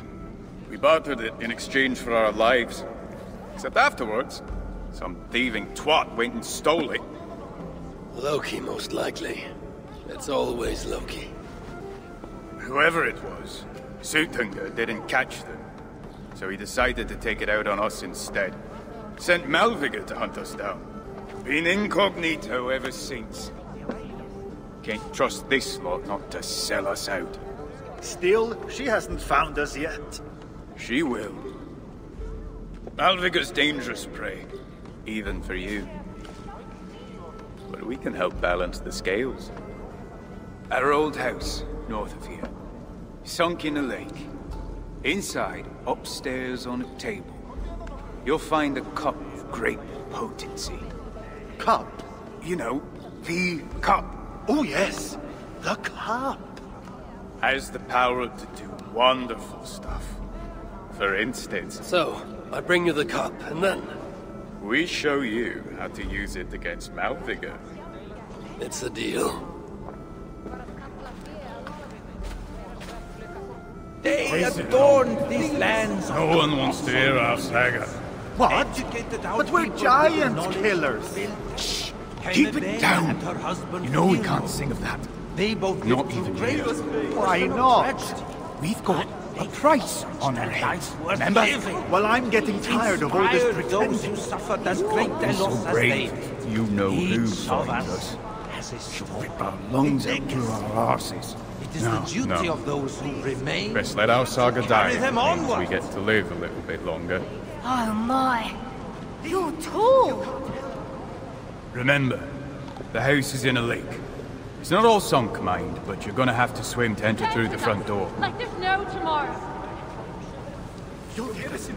We bartered it in exchange for our lives. Except afterwards, some thieving twat went and stole it. Loki, most likely. It's always Loki. Whoever it was, Suttungr didn't catch them. So he decided to take it out on us instead. Sent Malviga to hunt us down. Been incognito ever since. Can't trust this lot not to sell us out. Still, she hasn't found us yet. She will. Malviga's dangerous prey, even for you. But we can help balance the scales. Our old house, north of here. Sunk in a lake. Inside, upstairs on a table, you'll find a cup of great potency. Cup? You know, the cup. Oh yes, the cup. Has the power to do wonderful stuff. For instance... So, I bring you the cup, and then? We show you how to use it against Malviga. It's a deal. They adorned these lands. No one wants to hear our saga. What? But we're giant killers. Shh. Keep it down. You know we can't sing of that. They both Not even here. Why not? We've got a price on our heads. Remember? Well, I'm getting tired of all this Those who pretending. suffered as great a So loss as they. brave. You know who of us She'll rip our lungs out through our arses. It is No, the duty no. of those who remain. Best let our saga die. Them Means onward. we get to live a little bit longer. Oh my. You're tall. Remember, the house is in a lake. It's not all sunk, mind, but you're gonna have to swim to enter through the front door. Like there's no tomorrow. You'll get us in.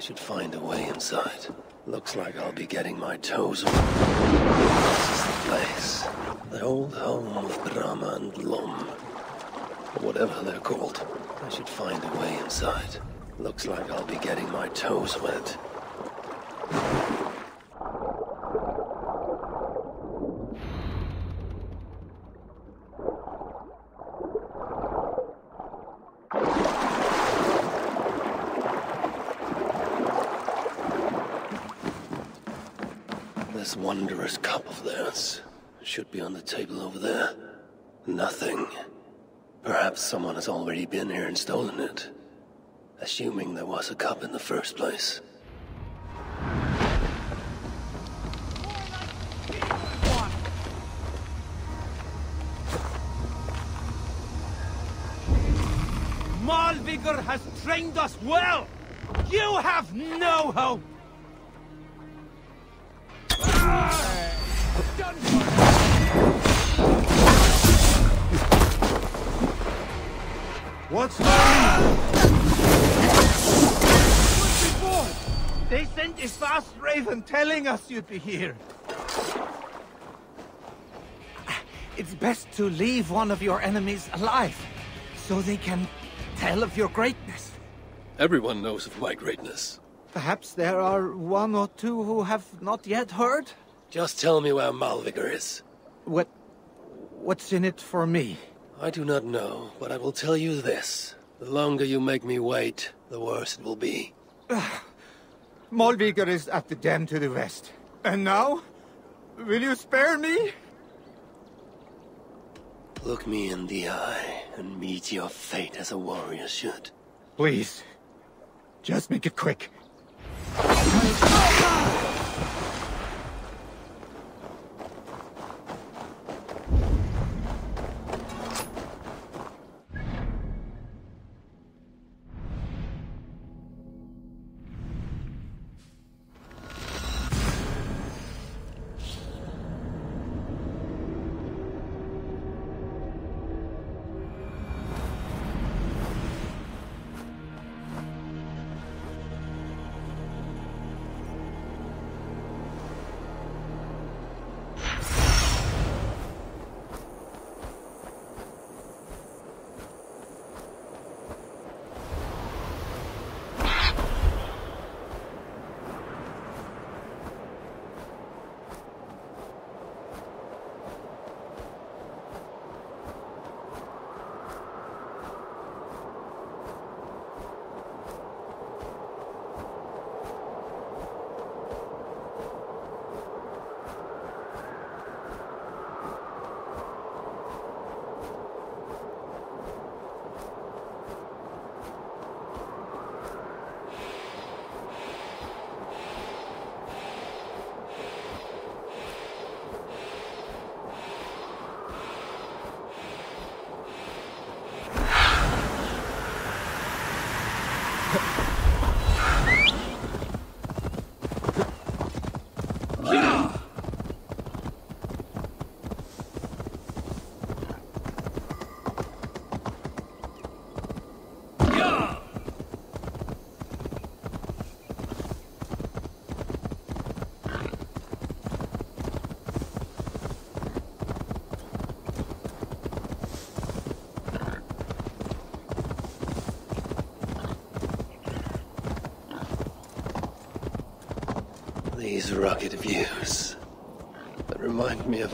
I should find a way inside. Looks like I'll be getting my toes wet. This is the place. The old home of Brahma and Lom. Or whatever they're called. I should find a way inside. Looks like I'll be getting my toes wet. This wondrous cup of theirs should be on the table over there. Nothing. Perhaps someone has already been here and stolen it. Assuming there was a cup in the first place. Malvigor has trained us well. You have no hope. What's my... They sent a fast raven telling us you'd be here. It's best to leave one of your enemies alive, so they can tell of your greatness. Everyone knows of my greatness. Perhaps there are one or two who have not yet heard? Just tell me where Malvigar is. What... what's in it for me? I do not know, but I will tell you this. The longer you make me wait, the worse it will be. [sighs] Malvigar is at the dam to the west. And now? Will you spare me? Look me in the eye and meet your fate as a warrior should. Please. Just make it quick.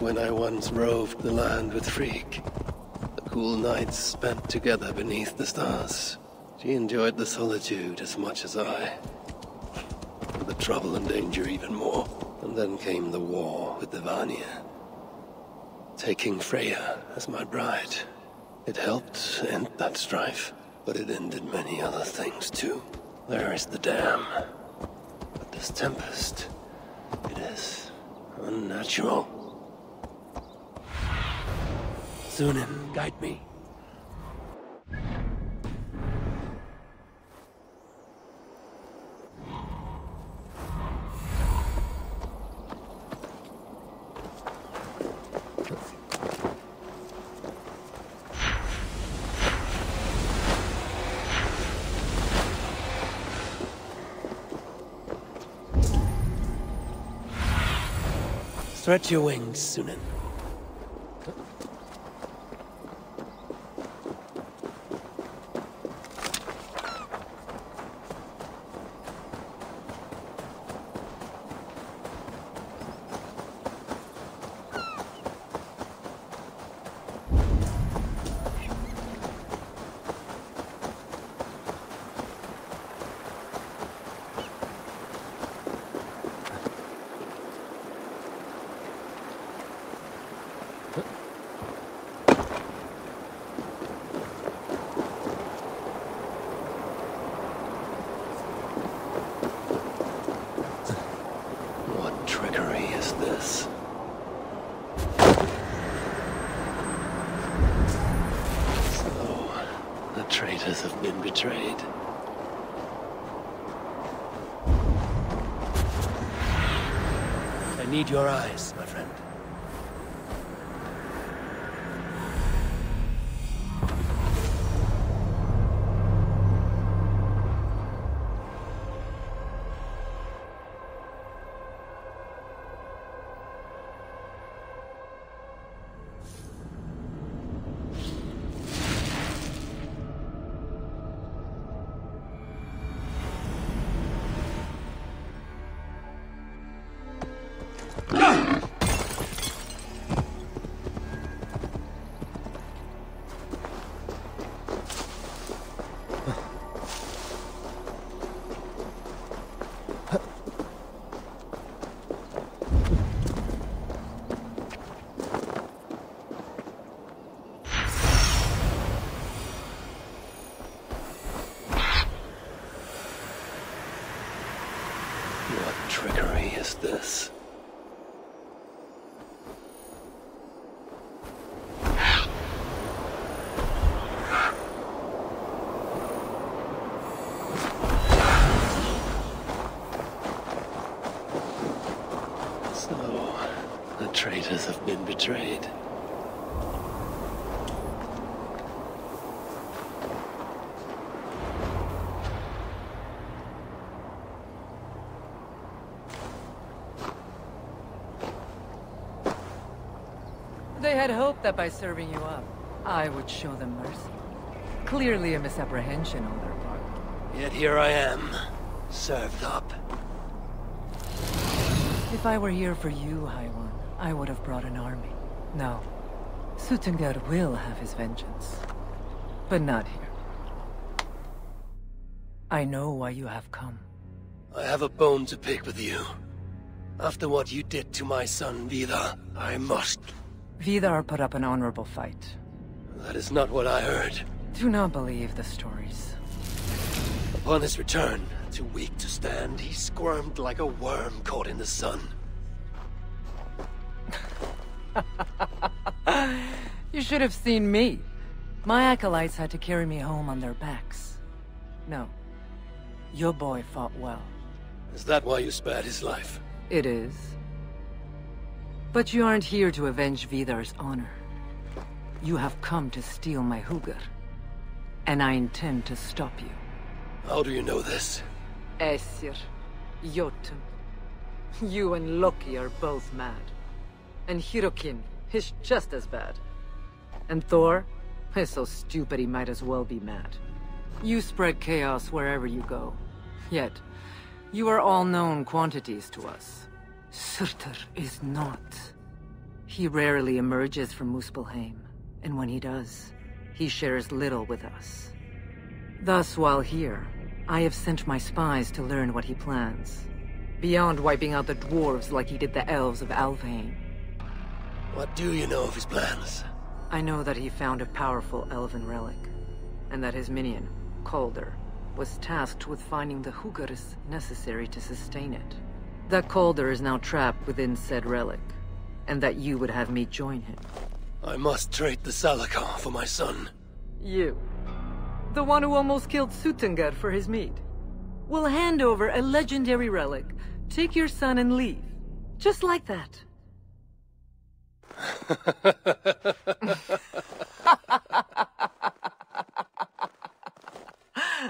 When I once roved the land with Freak. The cool nights spent together beneath the stars. She enjoyed the solitude as much as I. The trouble and danger even more. And then came the war with the Vanir. Taking Freya as my bride. It helped end that strife, but it ended many other things too. There is the dam. But this tempest, it is unnatural. Sunan, guide me. Stretch your wings, Sunan. They had hoped that by serving you up, I would show them mercy. Clearly a misapprehension on their part. Yet here I am, served up. If I were here for you, One, I would have brought an army. No. Suttungr will have his vengeance. But not here. I know why you have come. I have a bone to pick with you. After what you did to my son, Vidar, I must. Vidar put up an honorable fight. That is not what I heard. Do not believe the stories. Upon his return, too weak to stand, he squirmed like a worm caught in the sun. Should have seen me. My acolytes had to carry me home on their backs. No. Your boy fought well. Is that why you spared his life? It is. But you aren't here to avenge Vidar's honor. You have come to steal my Hugr. And I intend to stop you. How do you know this? Eh, Aesir, Jotun. You and Loki are both mad. And Hirokin is just as bad. And Thor is so stupid he might as well be mad. You spread chaos wherever you go. Yet, you are all known quantities to us. Surtr is not. He rarely emerges from Muspelheim, and when he does, he shares little with us. Thus, while here, I have sent my spies to learn what he plans. Beyond wiping out the dwarves like he did the elves of Alfheim. What do you know of his plans? I know that he found a powerful elven relic, and that his minion, Calder, was tasked with finding the Hugrs necessary to sustain it. That Calder is now trapped within said relic, and that you would have me join him. I must trade the Salakar for my son. You. The one who almost killed Suttungr for his meat. Will hand over a legendary relic, take your son and leave. Just like that.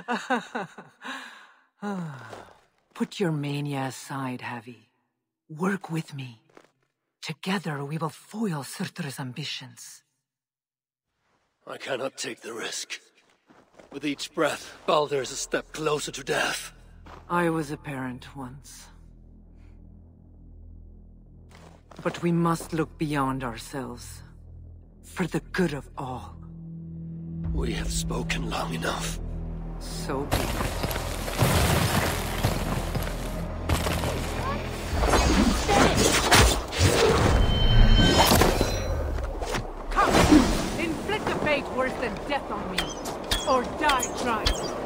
[laughs] Put your mania aside, Havi. Work with me. Together we will foil Surtr's ambitions. I cannot take the risk. With each breath, Baldur is a step closer to death. I was a parent once. But we must look beyond ourselves. For the good of all. We have spoken long enough. So be it. Come! Inflict a fate worse than death on me. Or die trying.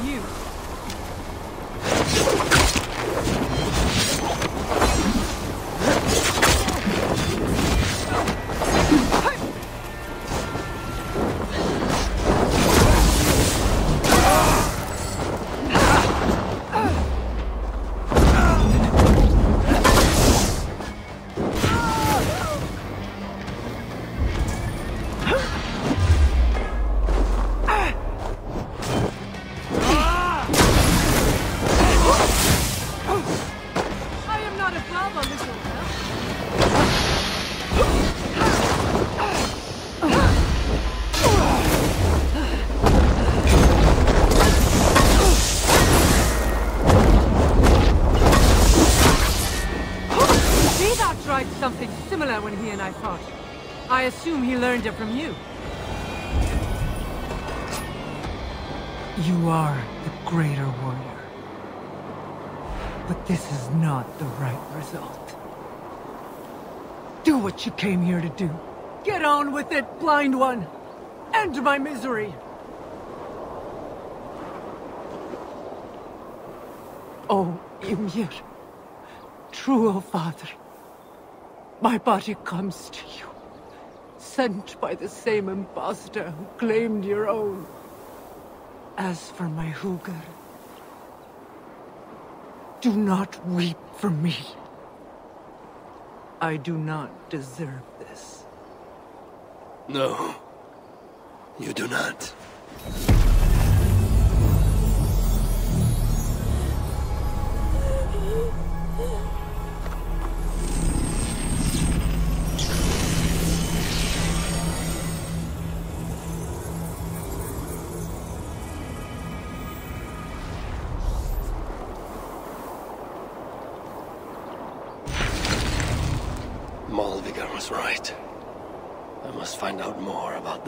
Use. Not the right result. Do what you came here to do. Get on with it, blind one. End my misery. Oh, Ymir. True, O Father. My body comes to you. Sent by the same impostor who claimed your own. As for my Hugr, do not weep for me. I do not deserve this. No. You do not.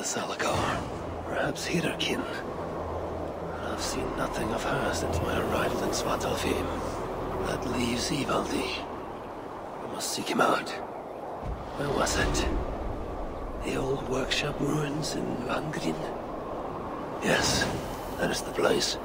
Salakar. Perhaps her kin. I've seen nothing of her since my arrival in Svartalfheim. That leaves Ivaldi. I must seek him out. Where was it? The old workshop ruins in Vangrin? Yes, that is the place.